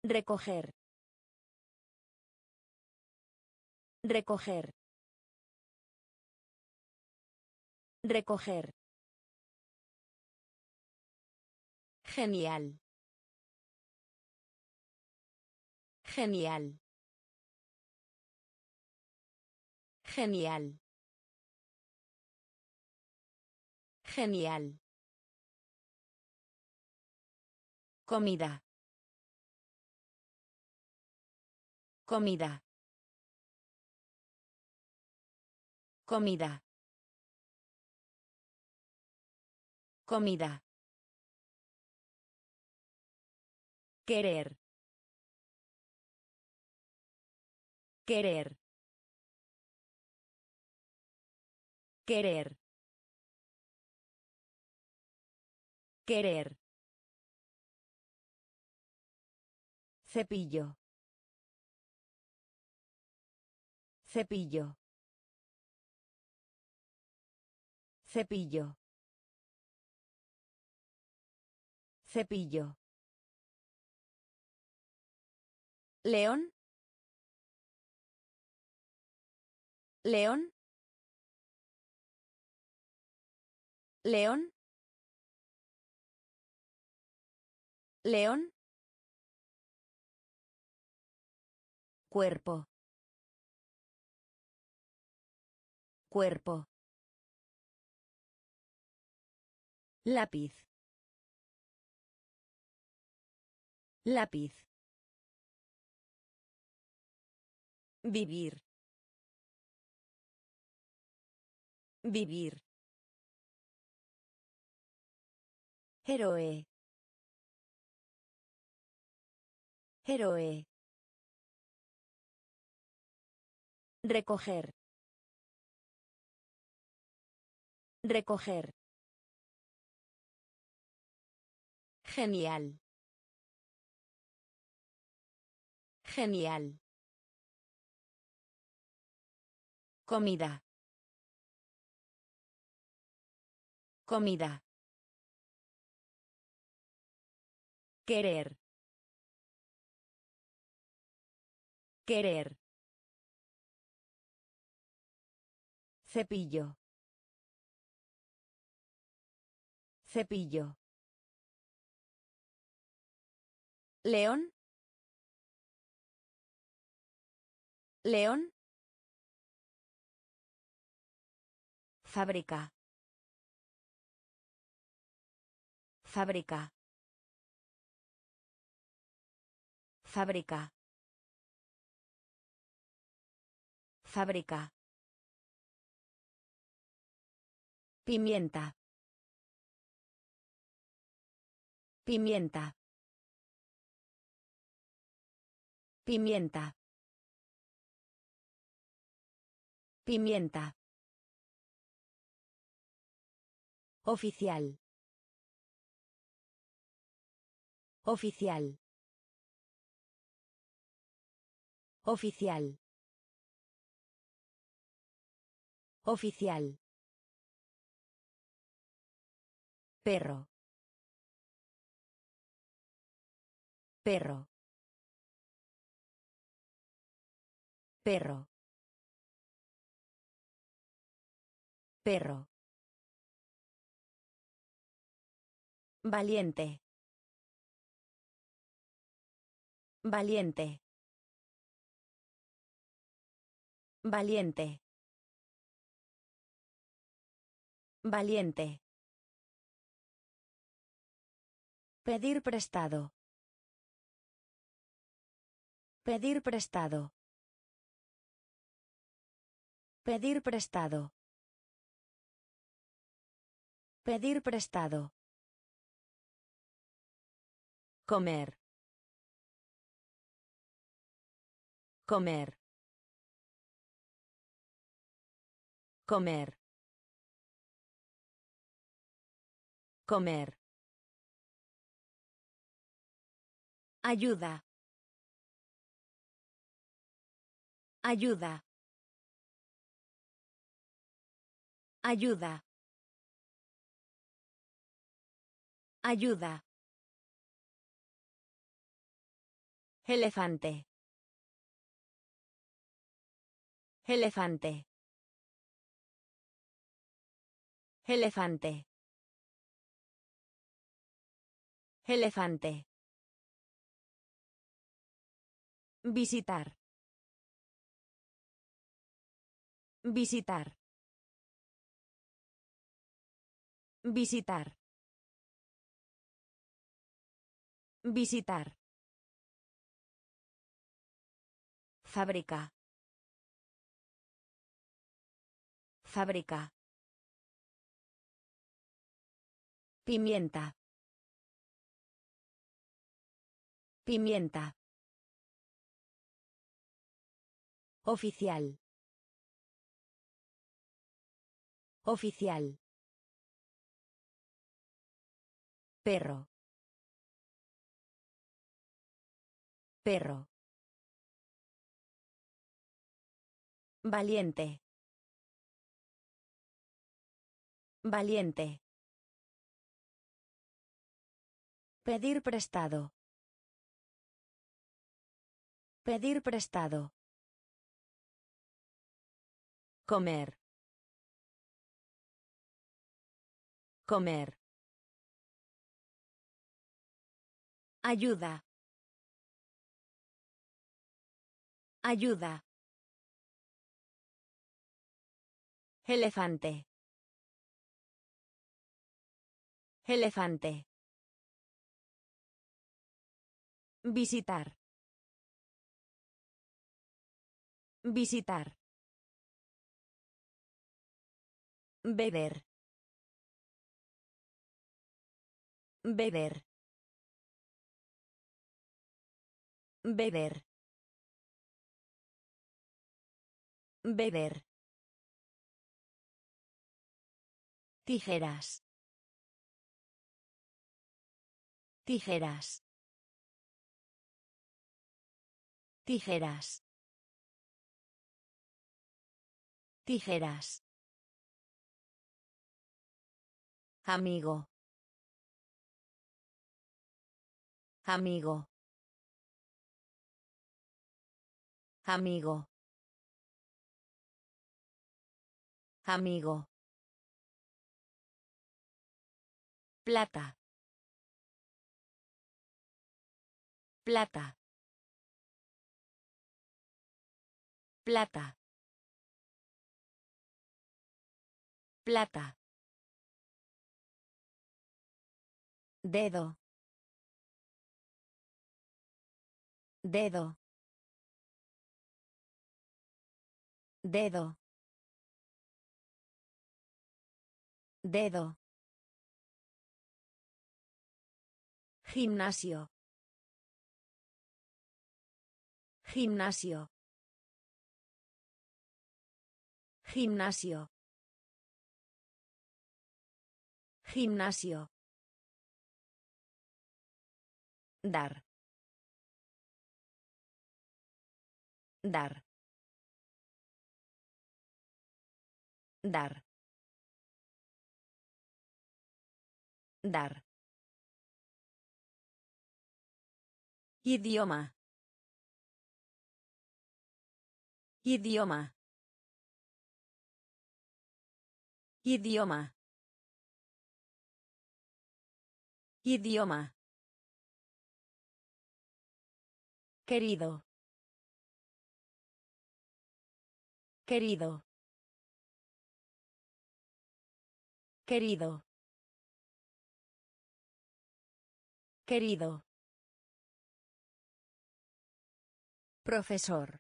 Recoger. Recoger. Recoger. Genial. Genial. Genial. Genial. Comida. Comida. Comida. Comida. Querer. Querer. Querer. Querer. Cepillo. Cepillo. Cepillo. Cepillo. León. León. León. León. Cuerpo. Cuerpo. Lápiz. Lápiz. Vivir. Vivir. Héroe. Héroe. Recoger. Recoger. Genial. Genial. Comida. Comida. Querer. Querer. Cepillo. Cepillo. León. León. Fábrica. Fábrica. Fábrica. Fábrica. Pimienta. Pimienta. Pimienta. Pimienta. Oficial. Oficial. Oficial. Oficial. Perro. Perro. Perro. Perro. Valiente. Valiente. Valiente. Valiente. Pedir prestado. Pedir prestado. Pedir prestado. Pedir prestado. Comer. Comer. Comer. Comer. Ayuda. Ayuda. Ayuda. Ayuda. Elefante. Elefante. Elefante. Elefante. Visitar. Visitar. Visitar. Visitar. Fábrica. Fábrica. Pimienta. Pimienta. Oficial. Oficial. Perro. Perro. Valiente. Valiente. Pedir prestado. Pedir prestado. Comer. Comer. Ayuda. Ayuda. Elefante. Elefante. Visitar. Visitar. Beber. Beber. Beber. Beber. Tijeras. Tijeras. Tijeras. Tijeras. Amigo. Amigo. Amigo. Amigo. Plata. Plata. Plata. Plata. Dedo. Dedo. Dedo. Dedo. Gimnasio. Gimnasio. Gimnasio. Gimnasio. Dar. Dar. Dar. Dar. Idioma. Idioma. Idioma. Idioma. Querido. Querido. Querido. Querido. Profesor.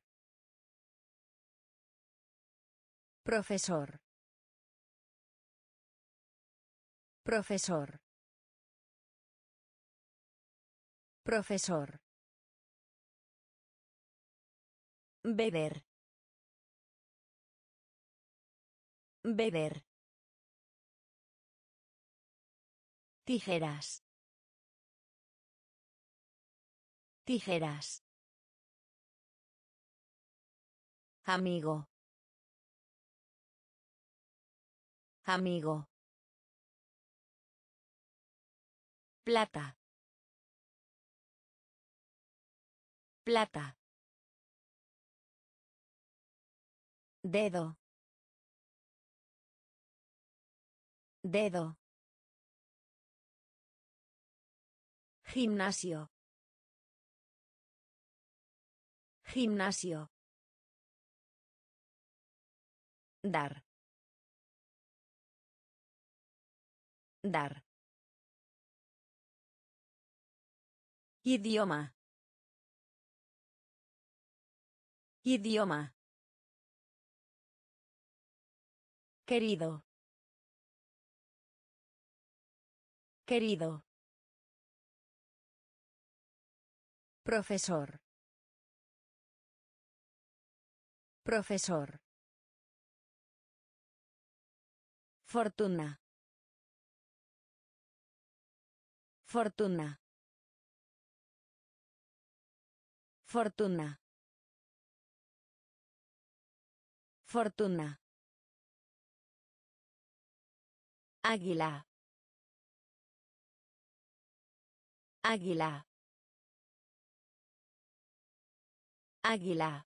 Profesor. Profesor. Profesor. Beber. Beber. Tijeras. Tijeras. Amigo. Amigo. Plata. Plata. Dedo. Dedo. Gimnasio. Gimnasio. Dar. Dar. Idioma. Idioma. Querido. Querido. Profesor. Profesor. Fortuna. Fortuna. Fortuna. Fortuna. Águila. Águila. Águila.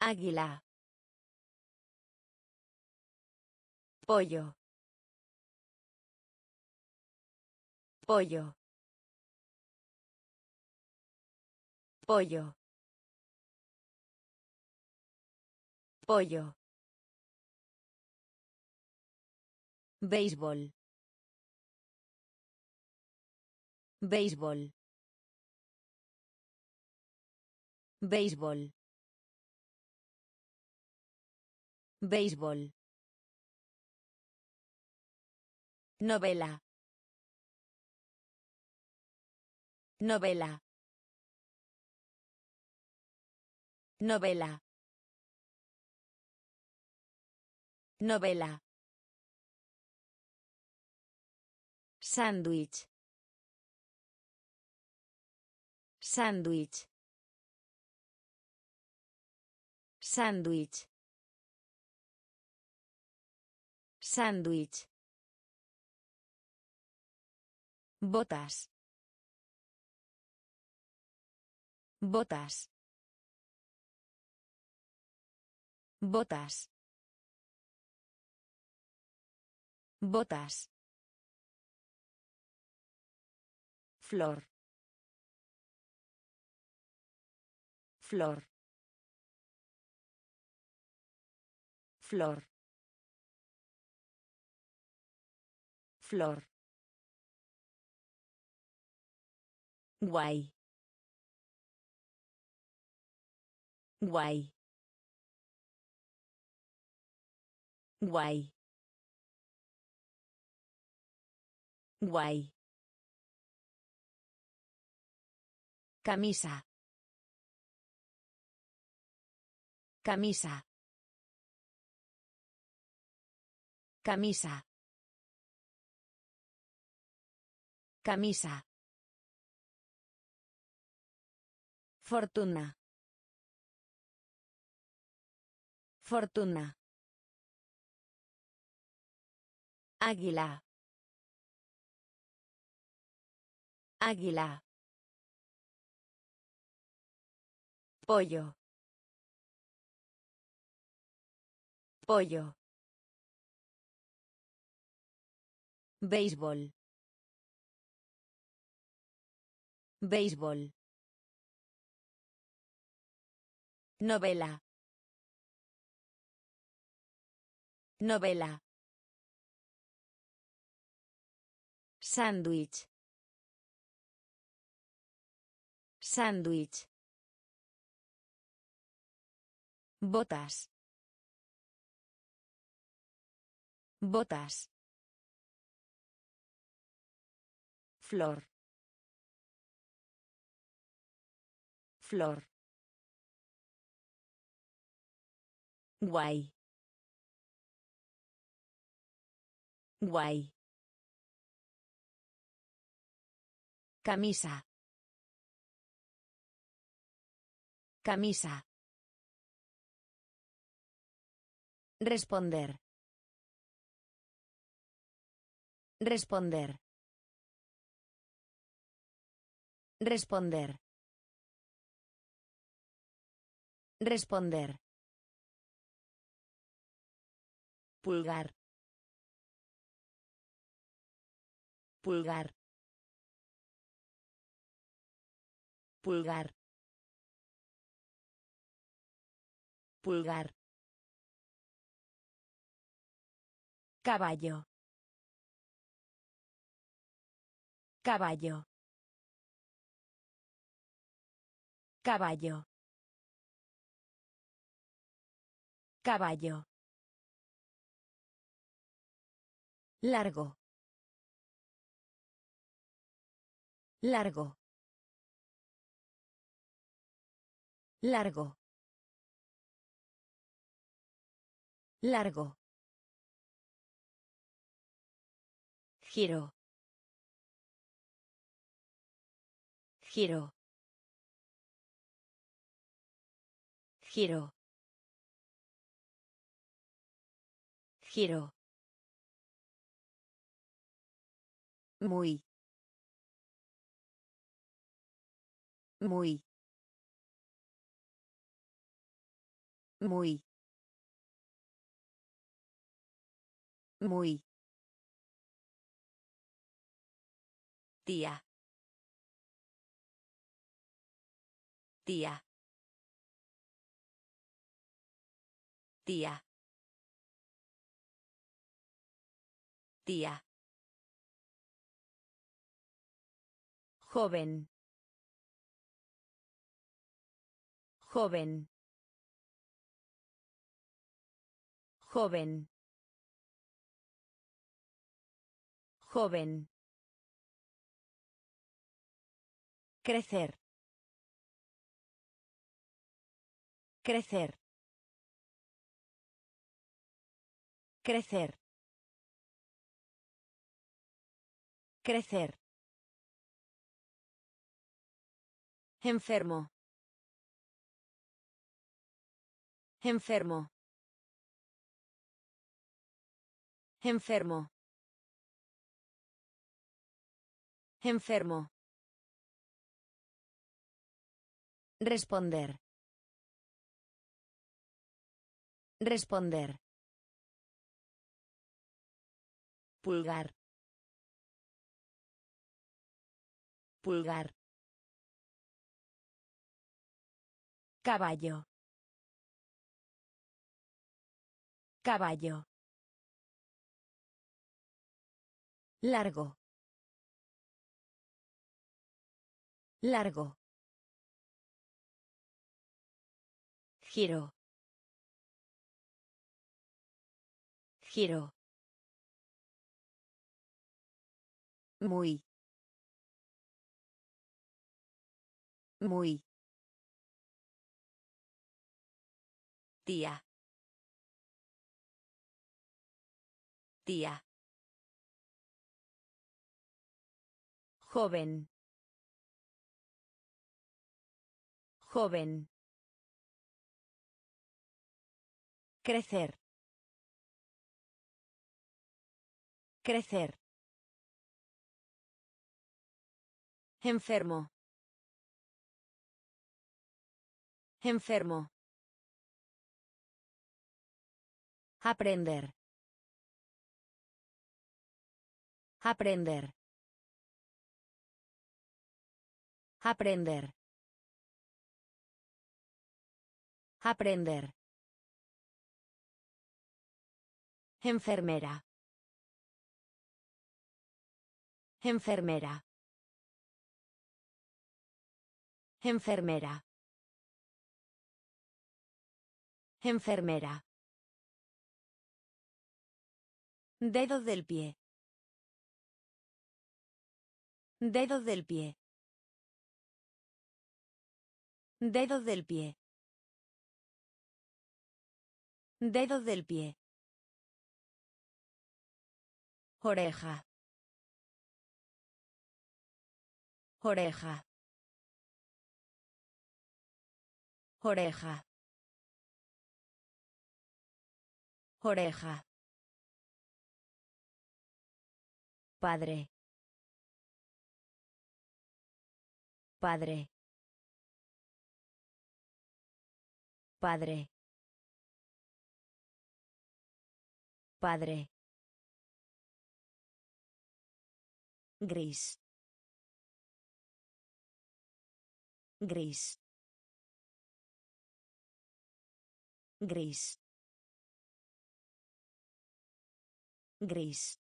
Águila. Pollo. Pollo. Pollo. Pollo. Béisbol. Béisbol. Béisbol. Béisbol. Novela. Novela. Novela. Novela. Sándwich. Sándwich. Sándwich. Sándwich. Botas. Botas. Botas. Botas. Flor. Flor. Flor. Flor. Guay. Guay. Guay. Guay. Camisa. Camisa. Camisa. Camisa. Fortuna. Fortuna. Águila. Águila. Pollo. Pollo. Béisbol. Béisbol. Novela. Novela. Sándwich. Sándwich. Botas. Botas. Flor. Flor. Guay. Guay. Camisa. Camisa. Responder. Responder. Responder. Responder. Pulgar. Pulgar. Pulgar. Pulgar. Caballo. Caballo. Caballo. Caballo. Largo. Largo. Largo. Largo. Giro. Giro. Giro. Giro. Muy. Muy. Muy. Muy. Tía. Tía. Tía. Tía. Joven. Joven. Joven. Joven. Crecer. Crecer. Crecer. Crecer. Enfermo. Enfermo. Enfermo. Enfermo. Responder. Responder. Pulgar. Pulgar. Caballo. Caballo. Largo. Largo. Giro. Giro. Muy. Muy. Tía. Tía. Joven. Joven. Crecer. Crecer. Enfermo. Enfermo. Aprender. Aprender. Aprender. Aprender. Enfermera. Enfermera. Enfermera. Enfermera. Dedo del pie. Dedo del pie. Dedo del pie. Dedo del pie. Oreja. Oreja. Oreja. Oreja. Padre. Padre. Padre. Padre. Gris. Gris. Gris. Gris.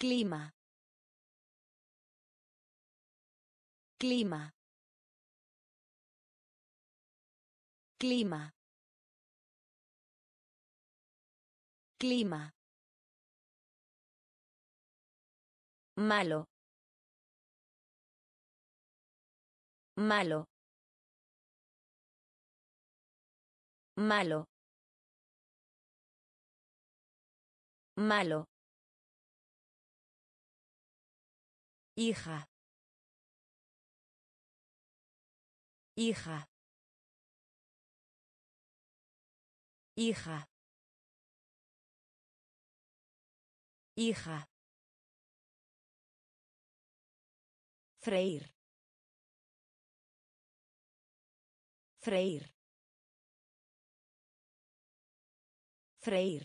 Clima. Clima. Clima. Clima. Malo. Malo. Malo. Malo. Hija. Hija. Hija. Hija. Freír. Freír. Freír.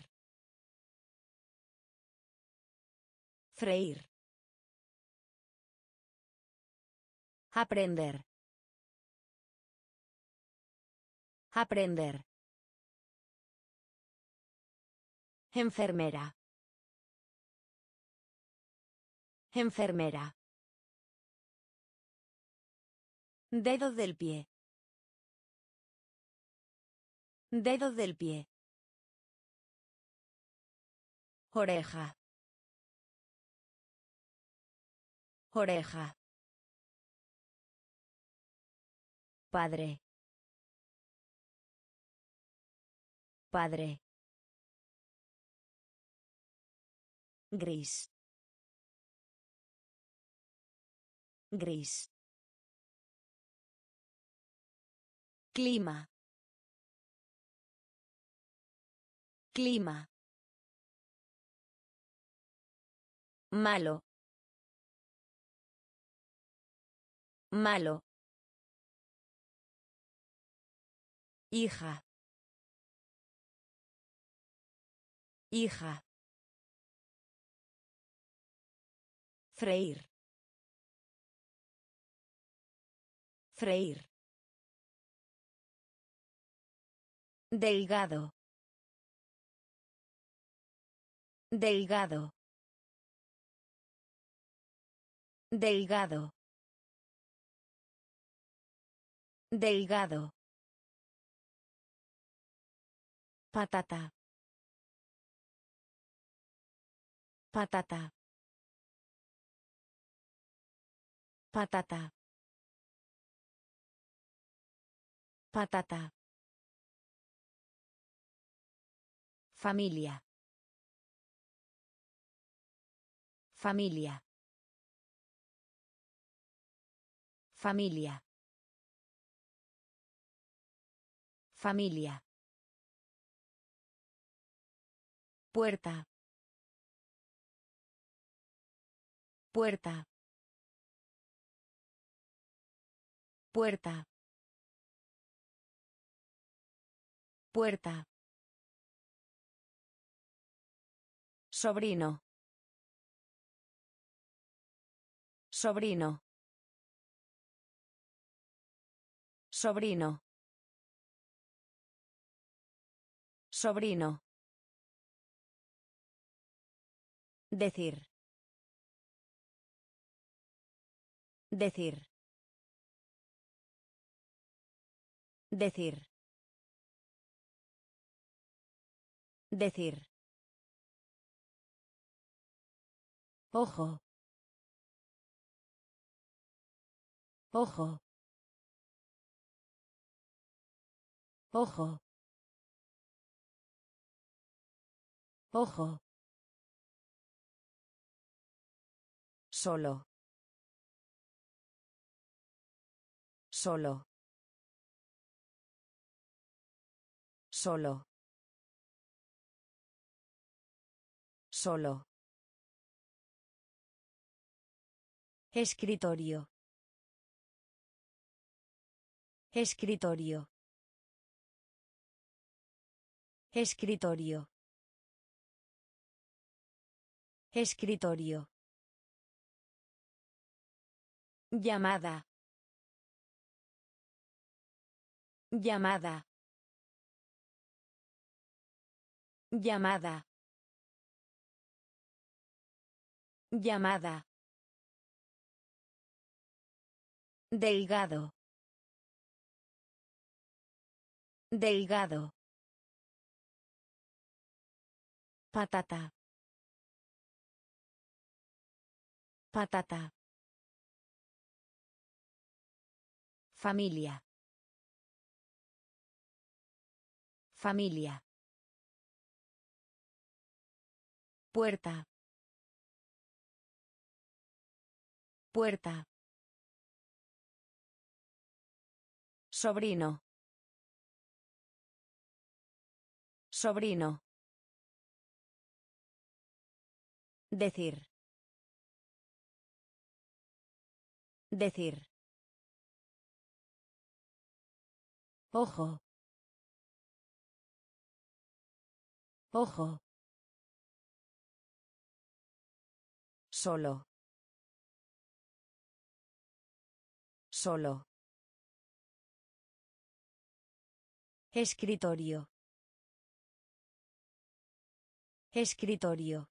Freír. Aprender. Aprender. Enfermera. Enfermera. Dedo del pie. Dedo del pie. Oreja. Oreja. Padre. Padre. Gris. Gris. Clima. Clima. Malo. Malo. Hija. Hija. Freír. Freír. Delgado. Delgado. Delgado. Delgado. Patata. Patata. Patata. Patata. Familia. Familia. Familia. Familia. Puerta. Puerta. Puerta. Puerta. Sobrino. Sobrino. Sobrino. Sobrino. Decir. Decir. Decir. Decir. Ojo. Ojo. Ojo. Ojo. Solo. Solo. Solo. Solo. Escritorio. Escritorio. Escritorio. Escritorio. Llamada. Llamada. Llamada. Llamada. Delgado. Delgado. Patata. Patata. Familia. Familia. Puerta. Puerta. Sobrino. Sobrino. Decir. Decir. Ojo. Ojo. Solo. Solo. Escritorio. Escritorio.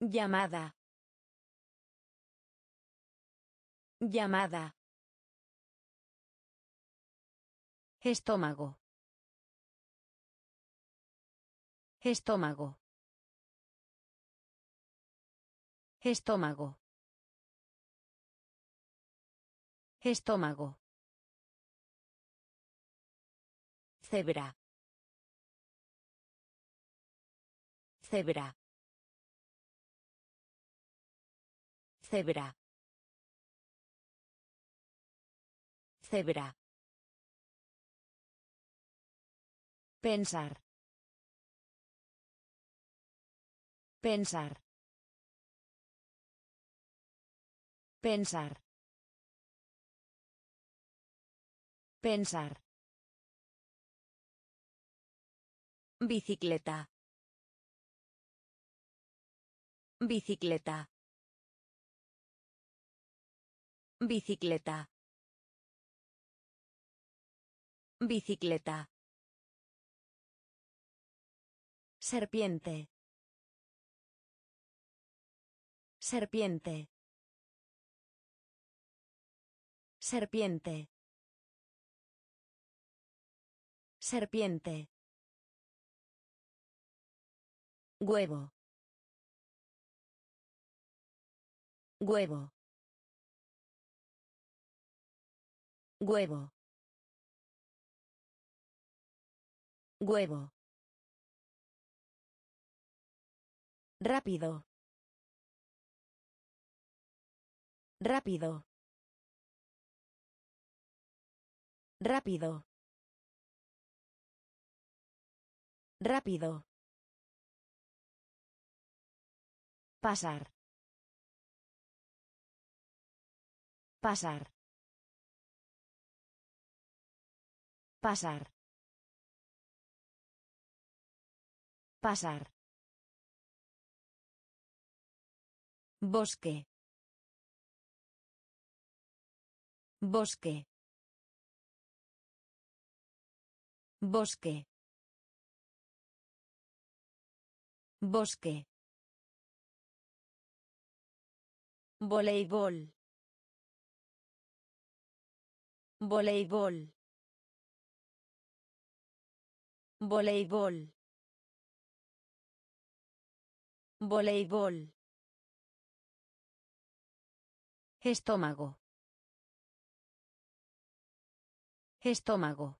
Llamada. Llamada. Estómago. Estómago. Estómago. Estómago. Cebra. Cebra. Cebra. Cebra. Pensar. Pensar. Pensar. Pensar. Bicicleta. Bicicleta. Bicicleta. Bicicleta. Serpiente. Serpiente. Serpiente. Serpiente. Huevo. Huevo. Huevo. Huevo. Rápido. Rápido. Rápido. Rápido. Pasar. Pasar. Pasar. Pasar. Bosque. Bosque. Bosque. Bosque. Voleibol. Voleibol. Voleibol. Voleibol. Estómago. Estómago.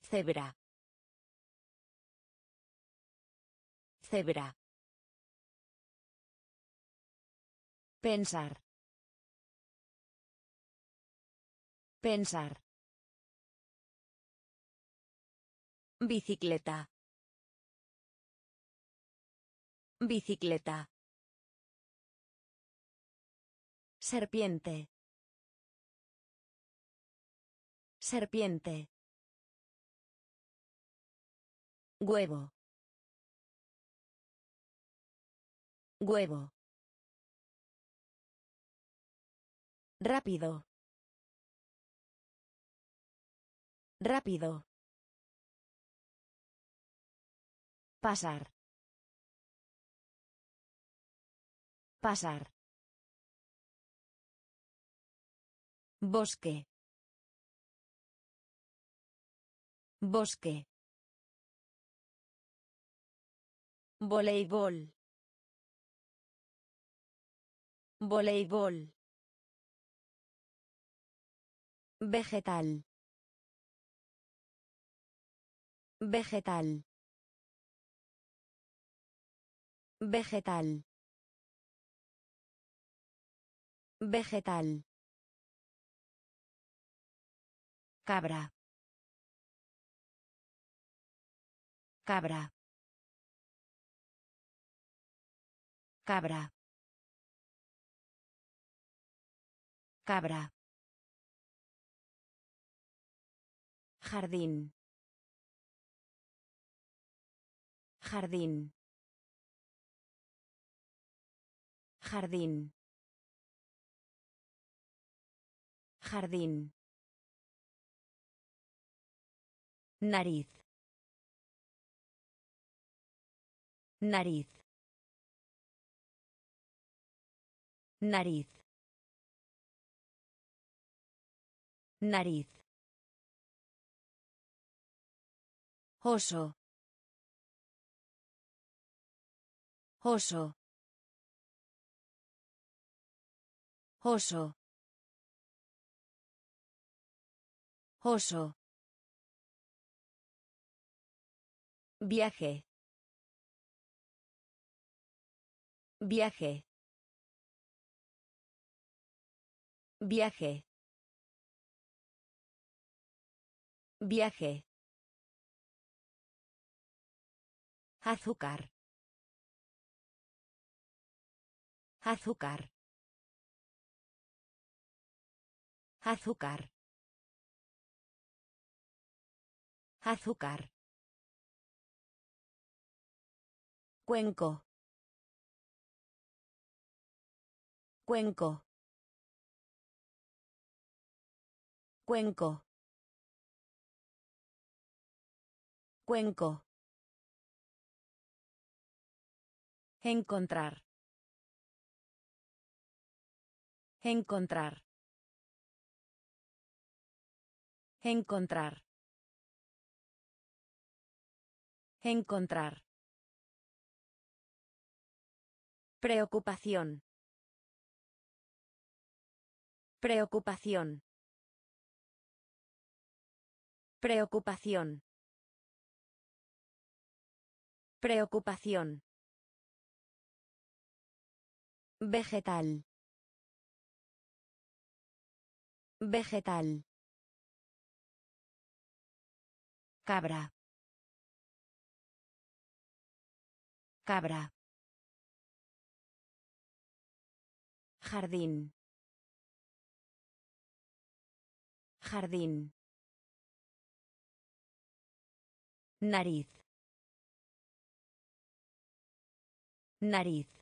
Cebra. Cebra. Pensar. Pensar. Bicicleta. Bicicleta. Serpiente. Serpiente. Huevo. Huevo. Rápido. Rápido. Pasar. Pasar. Bosque. Bosque. Voleibol. Voleibol. Vegetal. Vegetal. Vegetal. Vegetal. Cabra. Cabra. Cabra. Cabra. Jardín. Jardín. Jardín. Jardín. Nariz. Nariz. Nariz. Nariz. Oso. Oso. Oso. Oso. Viaje. Viaje. Viaje. Viaje. Azúcar. Azúcar. Azúcar. Azúcar. Cuenco. Cuenco. Cuenco. Cuenco. Encontrar. Encontrar. Encontrar. Encontrar. Preocupación. Preocupación. Preocupación. Preocupación. Vegetal. Vegetal. Cabra. Cabra. Jardín. Jardín. Nariz. Nariz.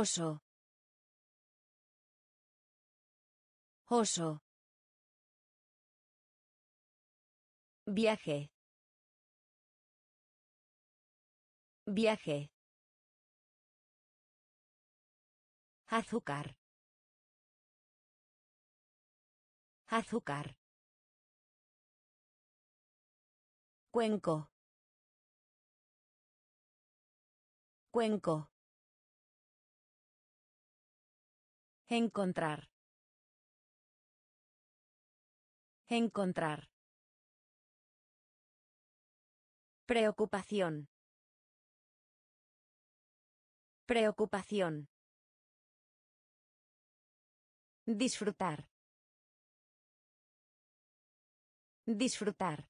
Oso. Oso. Viaje. Viaje. Azúcar. Azúcar. Cuenco. Cuenco. Encontrar. Encontrar. Preocupación. Preocupación. Disfrutar. Disfrutar.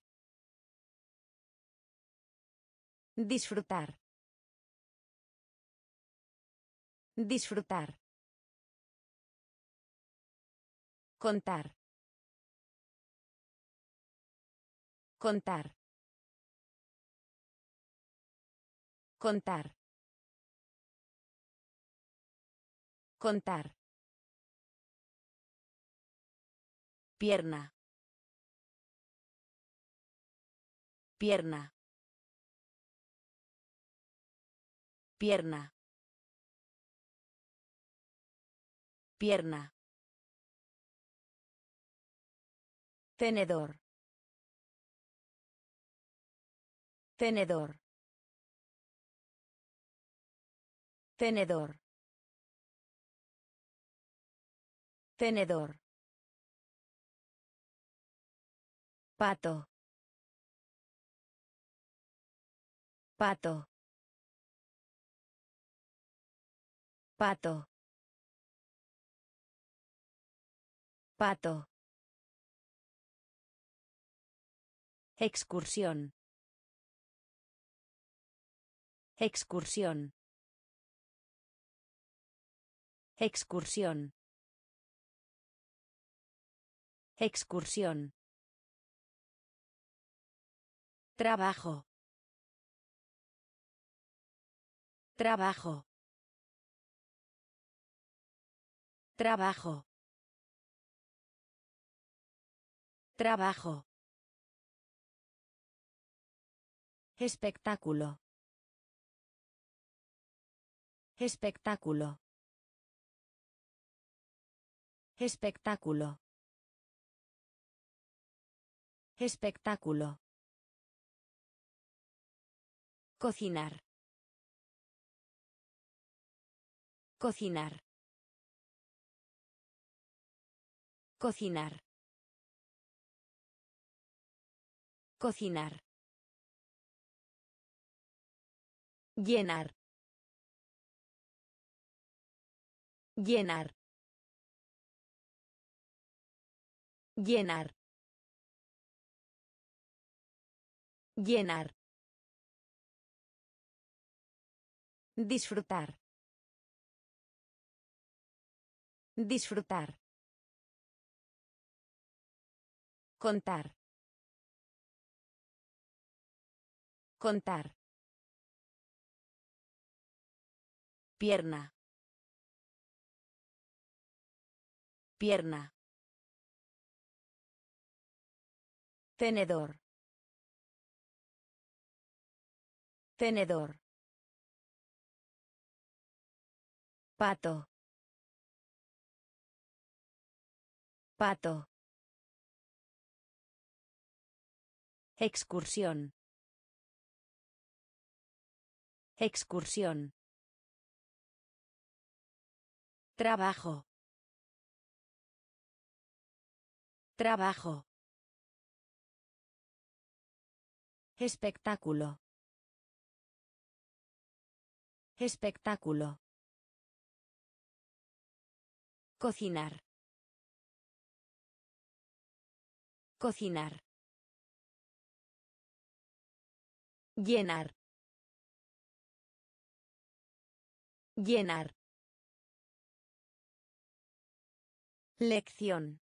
Disfrutar. Disfrutar. Contar. Contar. Contar. Contar. Pierna. Pierna. Pierna. Pierna. Tenedor. Tenedor. Tenedor. Tenedor. Pato. Pato. Pato. Pato. Excursión. Excursión. Excursión. Excursión. Trabajo. Trabajo. Trabajo. Trabajo. Espectáculo. Espectáculo. Espectáculo. Espectáculo. Cocinar. Cocinar. Cocinar. Cocinar. Llenar. Llenar. Llenar. Llenar. Disfrutar. Disfrutar. Contar. Contar. Pierna. Pierna. Tenedor. Tenedor. Pato. Pato. Excursión. Excursión. Trabajo. Trabajo. Espectáculo. Espectáculo. Cocinar. Cocinar. Llenar. Llenar. Lección.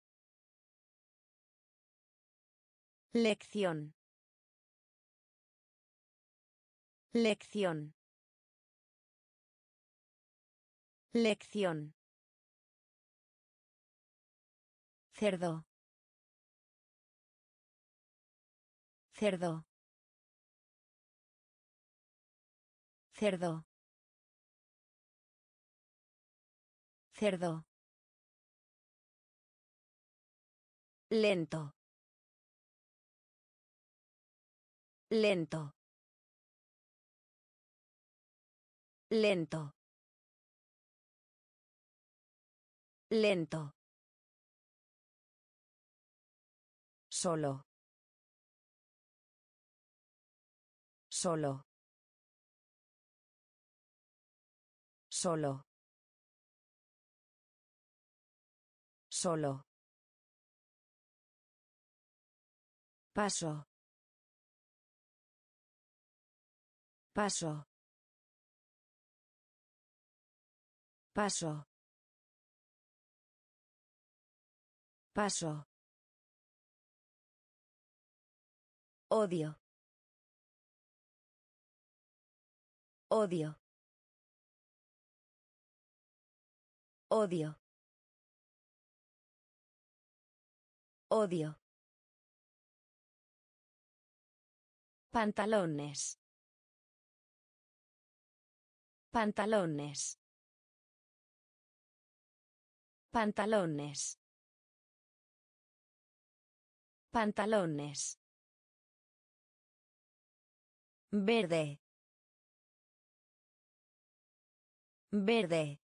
Lección. Lección. Lección. Cerdo. Cerdo. Cerdo. Cerdo. Lento. Lento. Lento. Lento. Solo. Solo. Solo. Solo. Paso. Paso. Paso. Paso. Odio. Odio. Odio. Odio. Pantalones. Pantalones. Pantalones. Pantalones. Verde. Verde.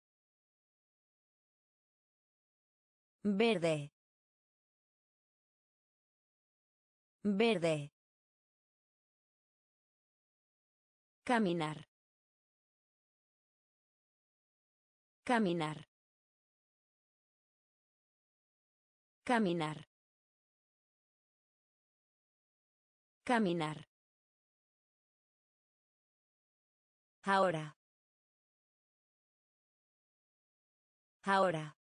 Verde. Verde. Caminar. Caminar. Caminar. Caminar. Ahora. Ahora.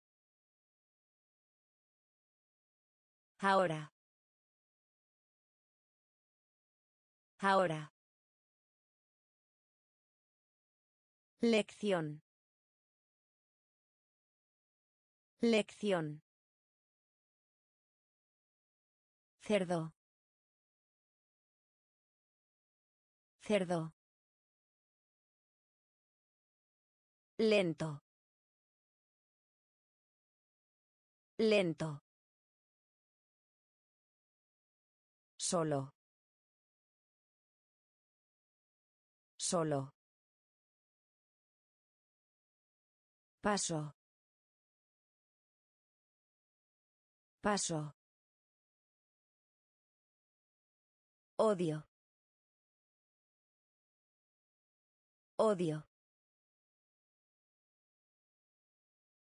Ahora. Ahora. Lección. Lección. Cerdo. Cerdo. Lento. Lento. Solo. Solo. Paso. Paso. Odio. Odio.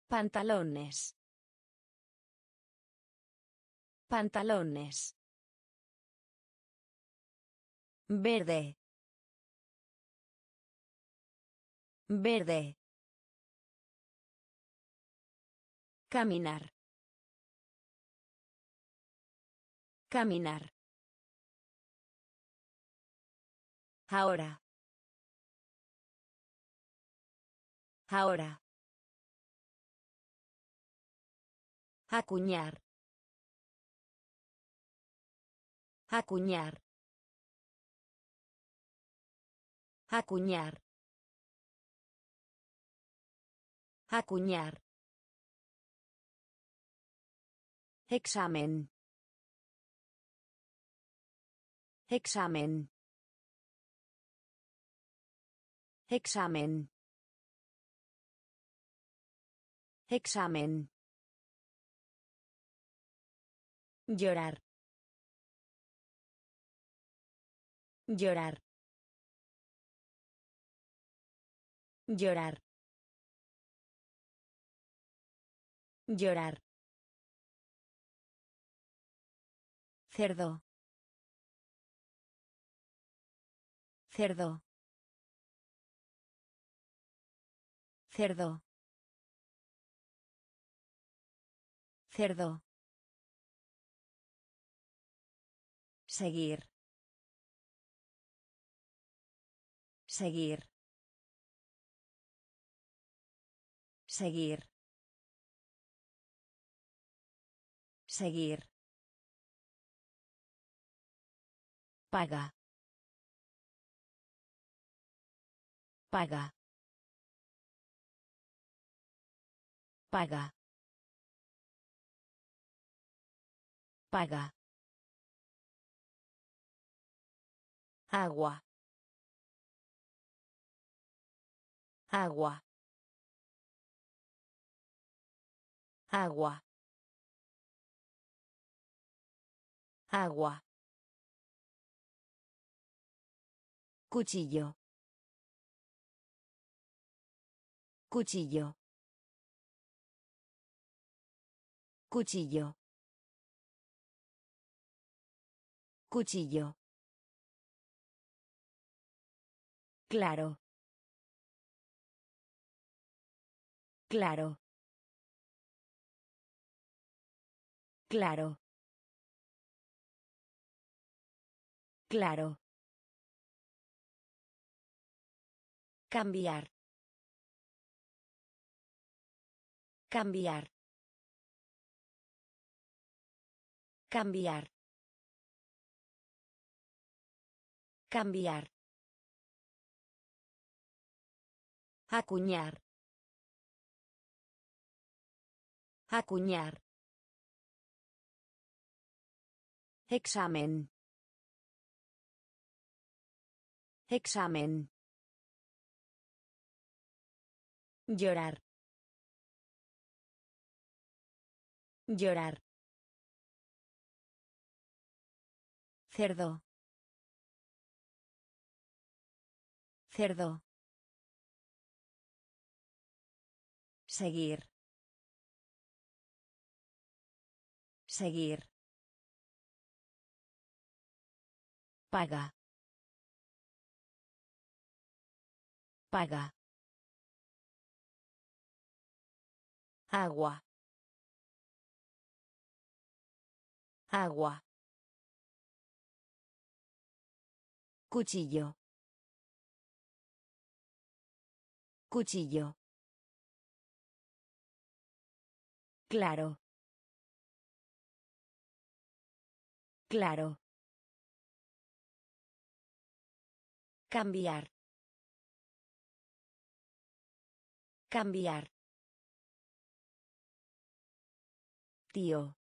Pantalones. Pantalones. Verde. Verde. Caminar. Caminar. Ahora. Ahora. Acuñar. Acuñar. Acuñar. Acuñar. Examen. Examen. Examen. Examen. Llorar. Llorar. Llorar. Llorar. Cerdo. Cerdo. Cerdo. Cerdo. Seguir. Seguir. Seguir. Seguir. Paga. Paga. Paga. Paga. Agua. Agua. Agua. Agua. Cuchillo. Cuchillo. Cuchillo. Cuchillo. Claro. Claro. Claro. Claro. Cambiar. Cambiar. Cambiar. Cambiar. Acuñar. Acuñar. Examen. Examen. Llorar. Llorar. Cerdo. Cerdo. Seguir. Seguir. Paga. Paga. Agua. Agua. Cuchillo. Cuchillo. Claro. Claro. Cambiar. Cambiar. Tío.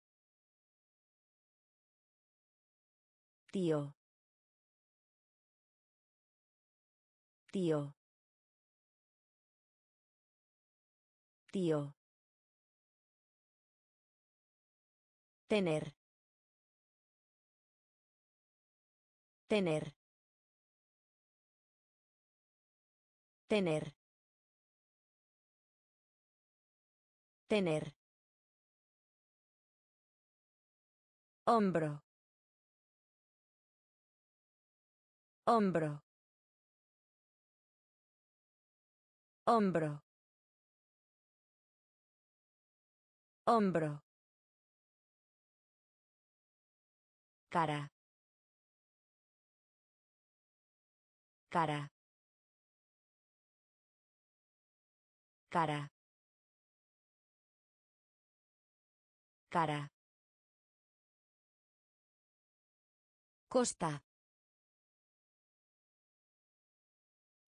Tío. Tío. Tío. Tener. Tener. Tener. Tener. Hombro. Hombro. Hombro. Hombro. Cara. Cara. Cara. Cara. Costa.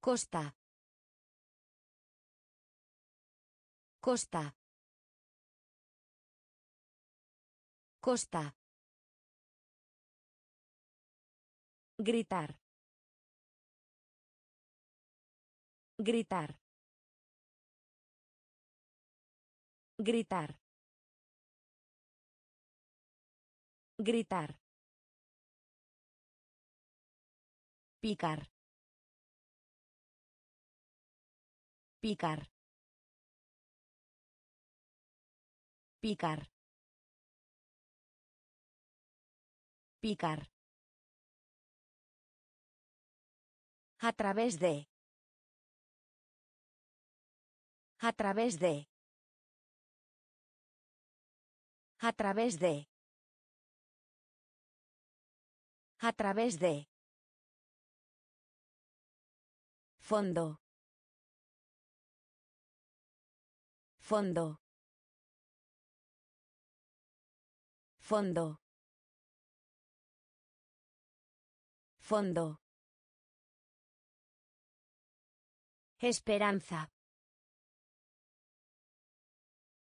Costa. Costa. Costa. Gritar. Gritar. Gritar. Gritar. Picar. Picar. Picar. Picar. A través de. A través de. A través de. A través de. Fondo. Fondo. Fondo. Fondo. Esperanza.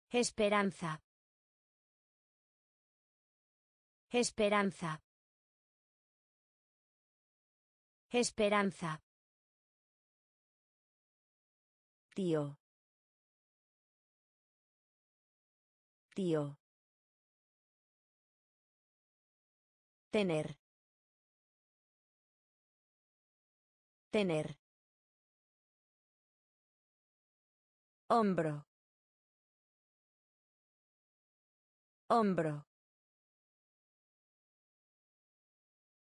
Esperanza. Esperanza. Esperanza. Tío. Tío. Tener. Tener. Hombro. Hombro.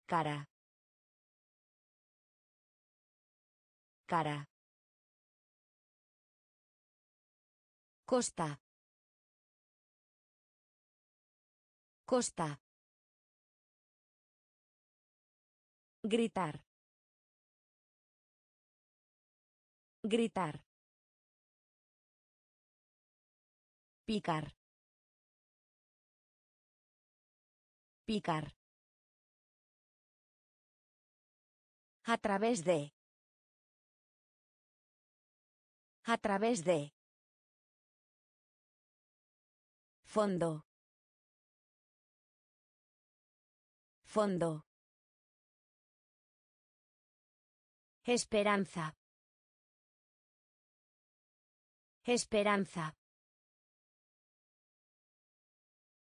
Cara. Cara. Costa. Costa. Gritar. Gritar. Picar. Picar. A través de. A través de. Fondo. Fondo. Esperanza. Esperanza.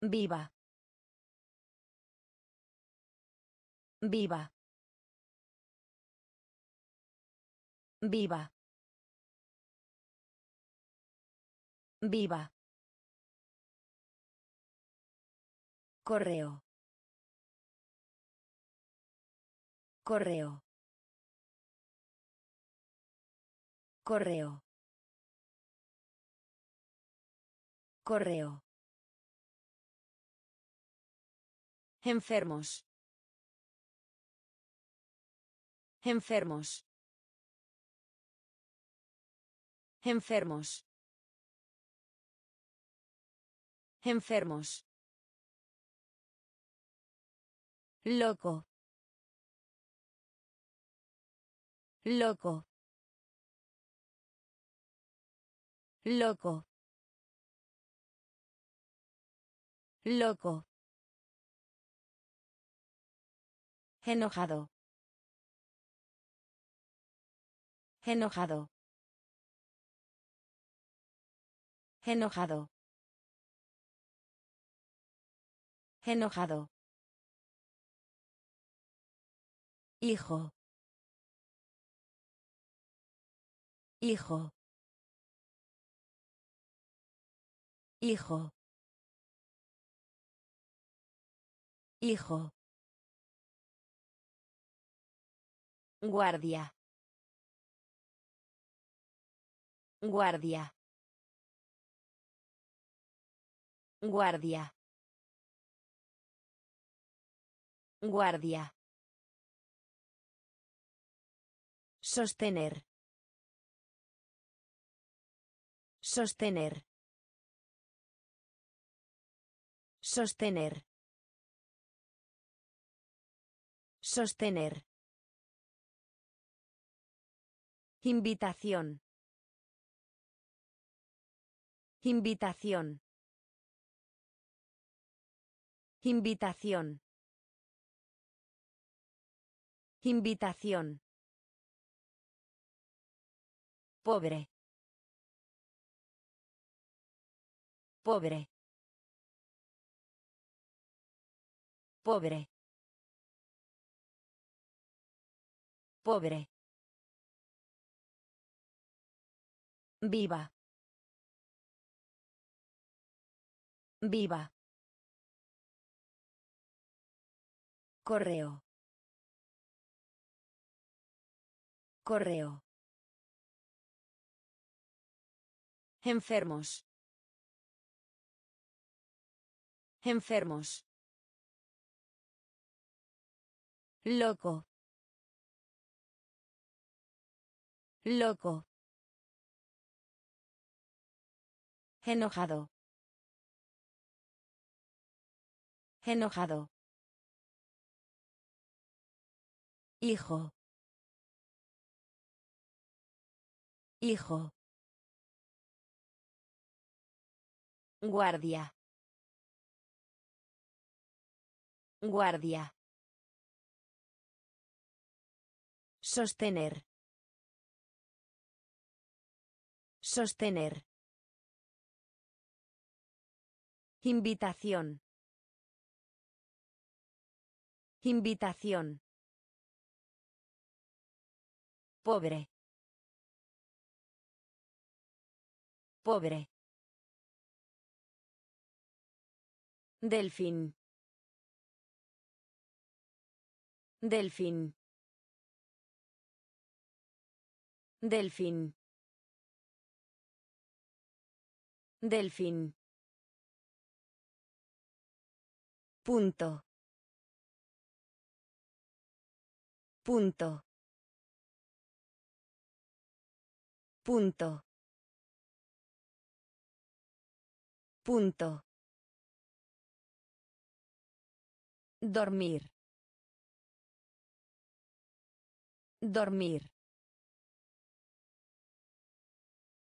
Viva. Viva. Viva. Viva. Correo. Correo. Correo. Correo. Enfermos. Enfermos. Enfermos. Enfermos. Loco. Loco. Loco. Loco. Enojado. Enojado. Enojado. Enojado. Hijo. Hijo. Hijo. Hijo. Guardia. Guardia. Guardia. Guardia. Sostener. Sostener. Sostener. Sostener. Invitación. Invitación. Invitación. Invitación. Pobre. Pobre. Pobre. Pobre. Viva. Viva. Correo. Correo. Enfermos. Enfermos. Loco. Loco. Enojado. Enojado. Hijo. Hijo. Guardia. Guardia. Sostener. Sostener. Invitación. Invitación. Pobre. Pobre. Delfín. Delfín. Delfín. Delfín. Punto. Punto. Punto. Punto. Dormir. Dormir.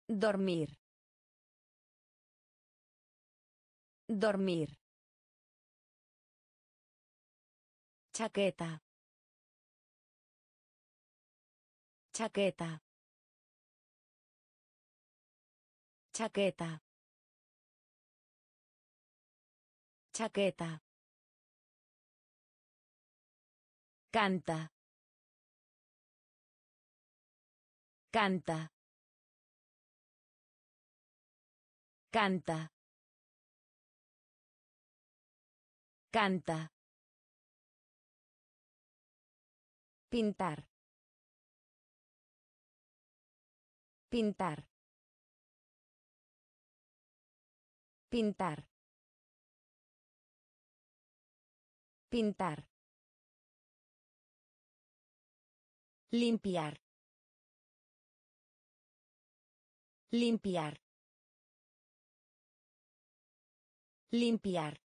Dormir. Dormir. Chaqueta. Chaqueta. Chaqueta. Chaqueta. Canta. Canta. Canta. Canta. Pintar. Pintar. Pintar. Pintar. Limpiar. Limpiar. Limpiar.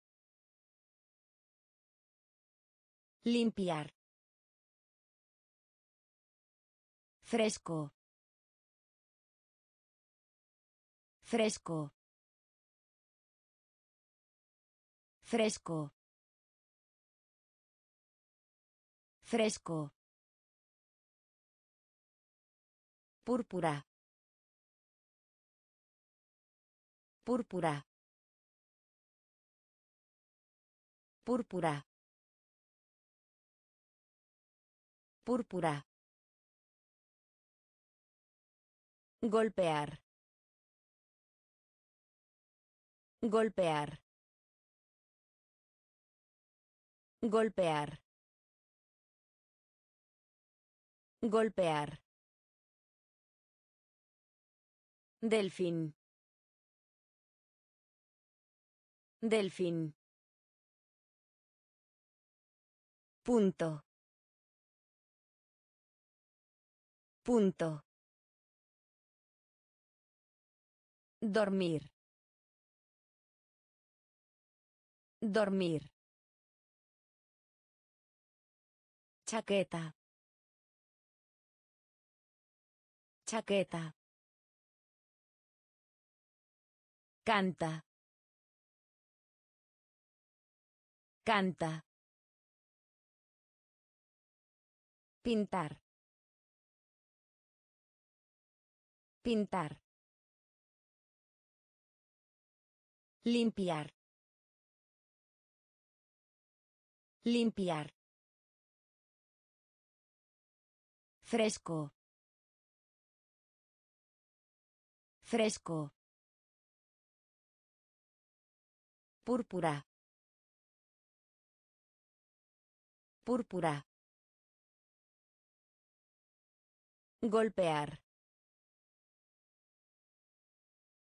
Limpiar. Fresco. Fresco. Fresco. Fresco. Púrpura. Púrpura. Púrpura. Púrpura. Golpear. Golpear. Golpear. Golpear. Delfín. Delfín. Punto. Punto. Dormir. Dormir. Chaqueta. Chaqueta. Canta. Canta. Pintar. Pintar. Limpiar. Limpiar. Fresco. Fresco. Púrpura. Púrpura. Golpear.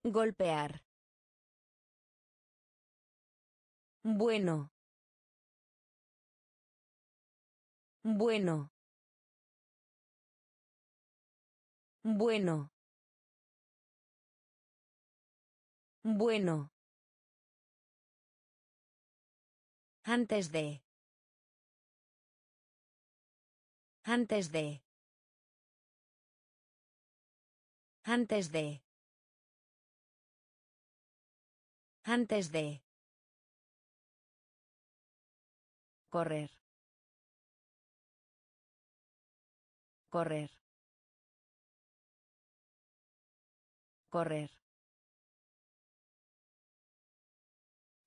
Golpear. Bueno. Bueno. Bueno. Bueno. Antes de. Antes de. Antes de. Antes de. Correr. Correr. Correr.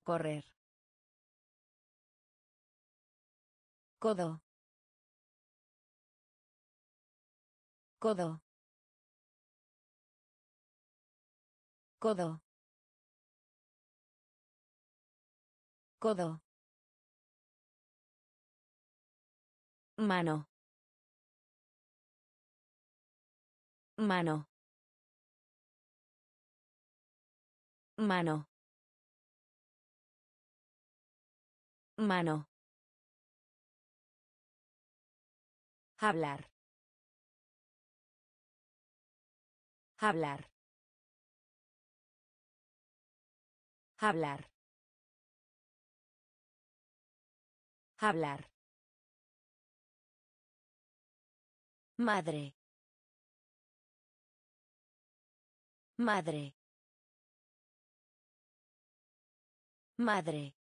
Correr. Codo. Codo. Codo. Codo. Mano. Mano. Mano. Mano. Hablar. Hablar. Hablar. Hablar. Madre. Madre. Madre.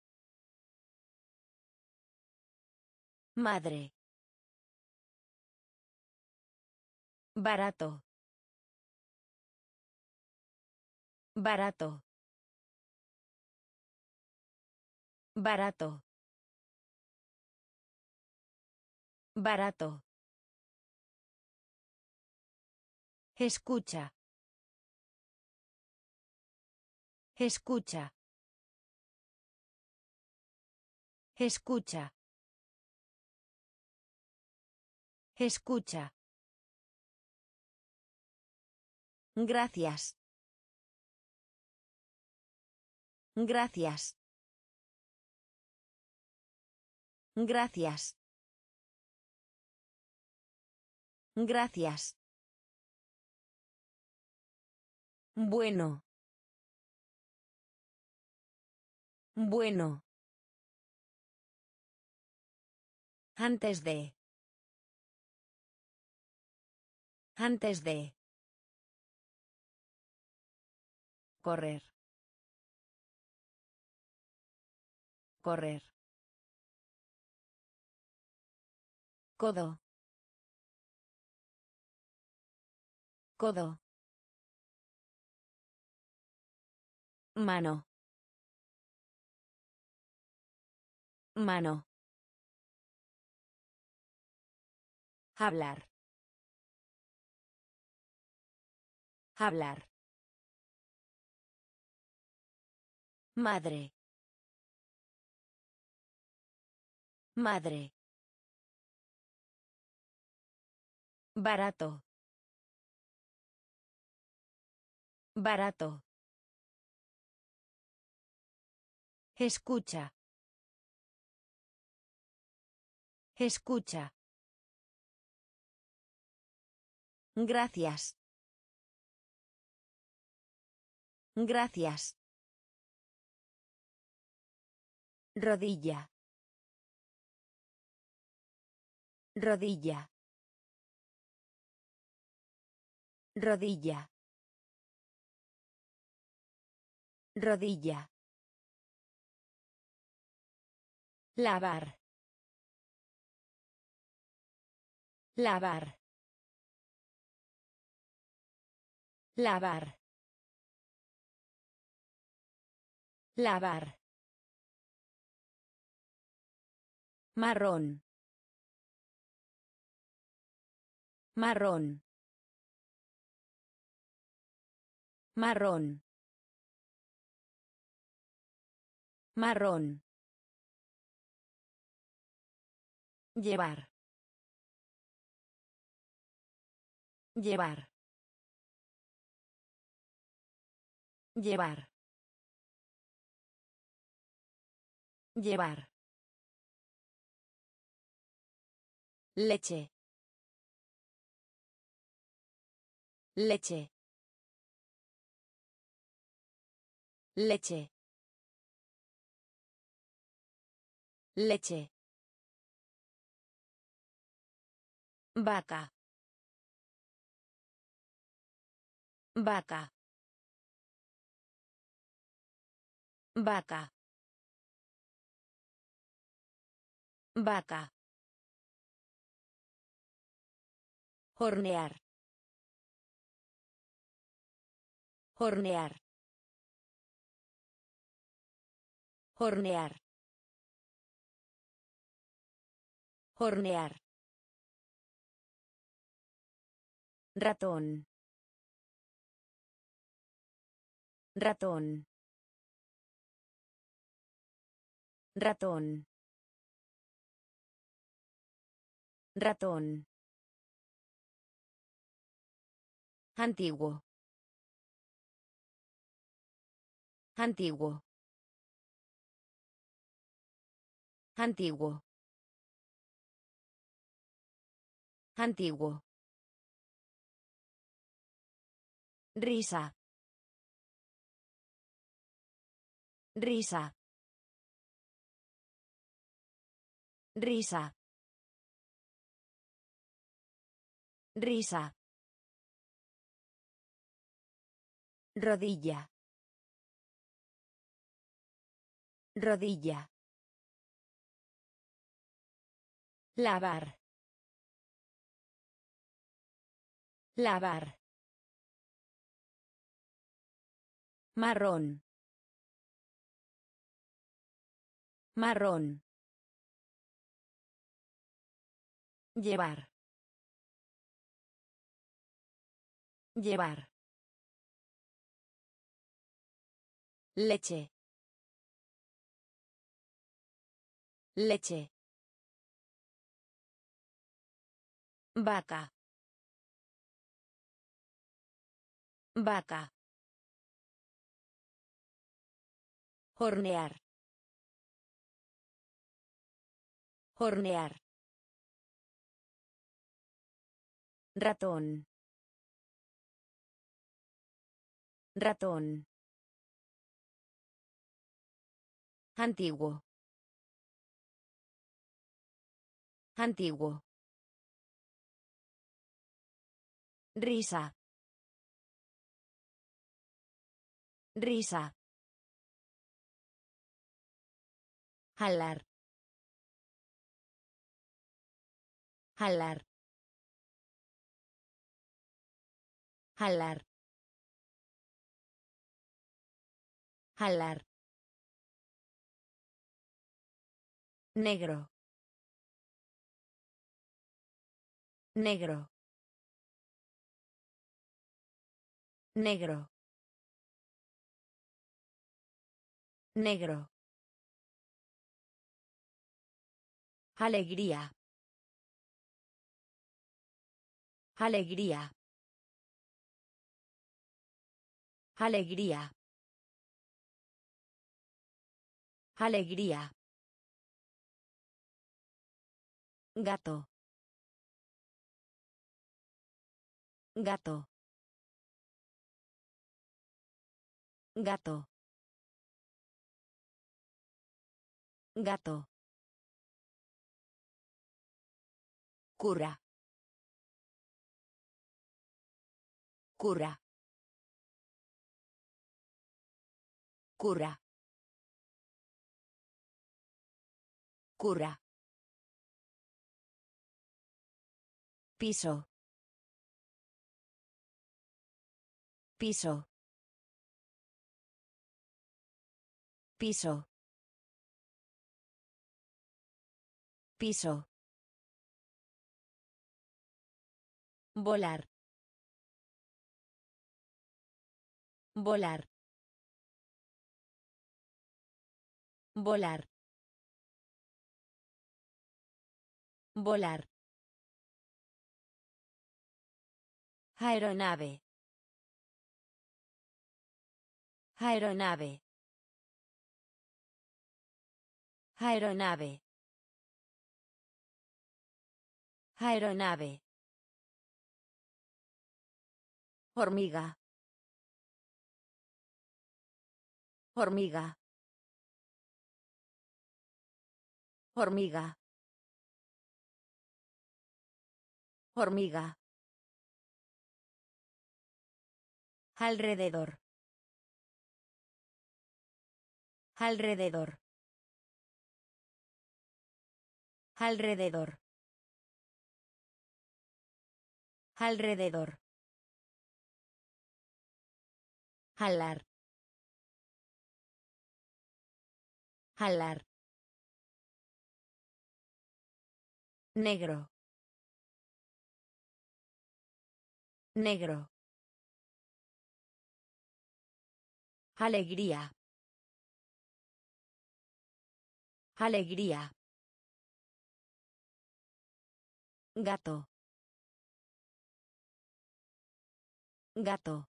Madre. Barato. Barato. Barato. Barato. Escucha. Escucha. Escucha. Escucha. Gracias. Gracias. Gracias. Gracias. Bueno. Bueno. Antes de. Antes de. Correr. Correr. Codo. Codo. Mano. Mano. Hablar. Hablar. Madre. Madre. Barato. Barato. Escucha. Escucha. Gracias. Gracias. Rodilla. Rodilla. Rodilla. Rodilla. Lavar. Lavar. Lavar. Lavar. Marrón. Marrón. Marrón. Marrón. Llevar. Llevar. Llevar. Llevar. Leche. Leche. Leche. Leche. Vaca. Vaca. Vaca. Vaca. Hornear. Hornear. Hornear. Hornear. Ratón. Ratón. Ratón. Ratón. Antiguo. Antiguo. Antiguo. Antiguo. Risa. Risa. Risa. Risa. Rodilla. Rodilla. Lavar. Lavar. Marrón. Marrón. Llevar. Llevar. Leche. Leche. Vaca. Vaca. Hornear. Hornear. Ratón. Ratón. Antiguo. Antiguo. Risa. Risa. Jalar. Jalar. Jalar. Jalar. Negro. Negro. Negro. Negro. Alegría. Alegría. Alegría. Alegría. Gato. Gato. Gato. Gato. Cura. Cura. Cura. Cura. Piso. Piso. Piso. Piso. Volar. Volar. Volar. Volar. Aeronave. Aeronave. Aeronave. Aeronave. Hormiga. Hormiga. Hormiga. Hormiga. Alrededor. Alrededor. Alrededor. Alrededor. Jalar. Jalar. Negro. Negro. Alegría. Alegría. Gato. Gato.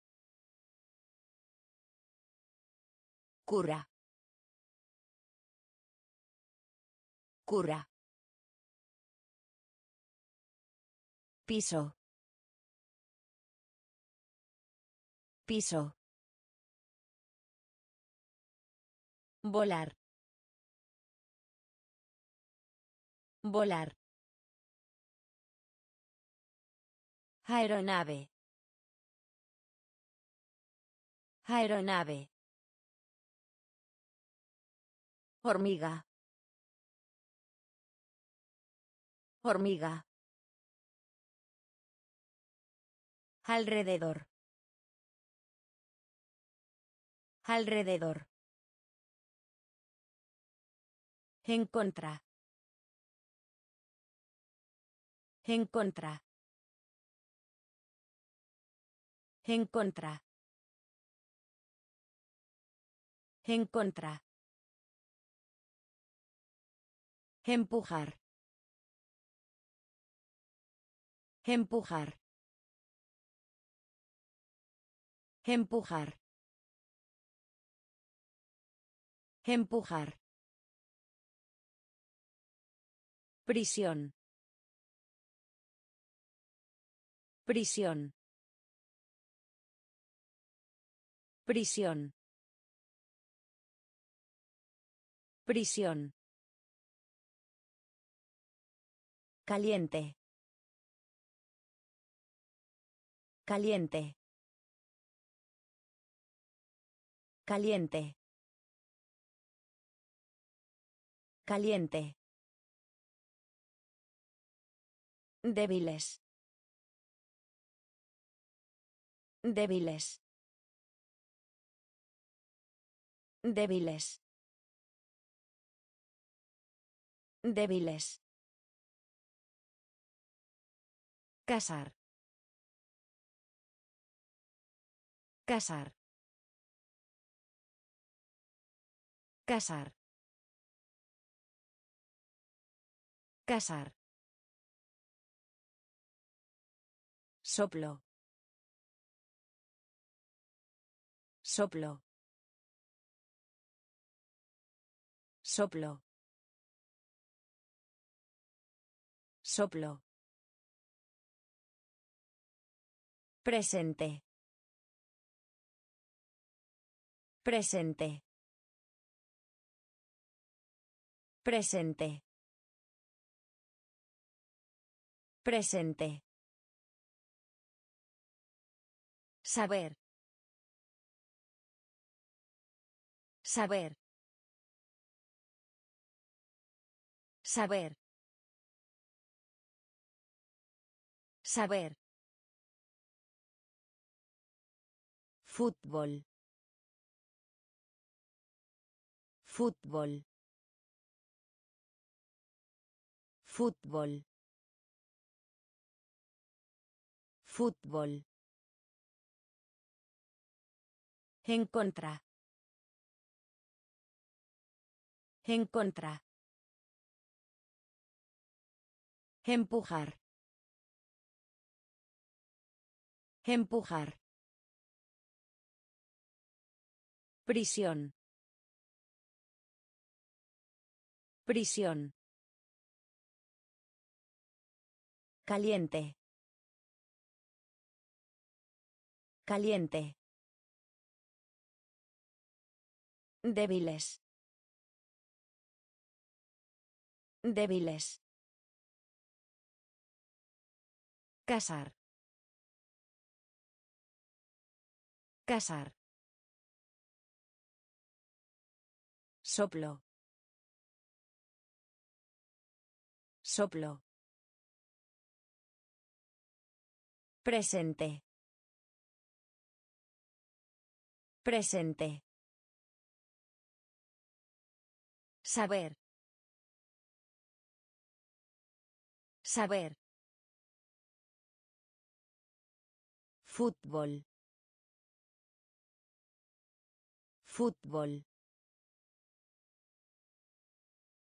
Cura. Cura. Piso. Piso. Volar. Volar. Aeronave. Aeronave. Hormiga. Hormiga. Alrededor. Alrededor. En contra. En contra. En contra. En contra. Empujar. Empujar. Empujar. Empujar. Prisión. Prisión. Prisión. Prisión. Caliente. Caliente. Caliente. Caliente. Débiles. Débiles. Débiles. Débiles. Casar. Casar. Casar. Casar. Soplo. Soplo. Soplo. Soplo. Presente. Presente. Presente. Presente. Saber. Saber. Saber. Saber. Fútbol. Fútbol. Fútbol. Fútbol. En contra. En contra. Empujar. Empujar. Prisión. Prisión. Caliente. Caliente. Débiles. Débiles. Casar. Casar. Soplo. Soplo. Presente. Presente. Saber. Saber. Fútbol. Fútbol.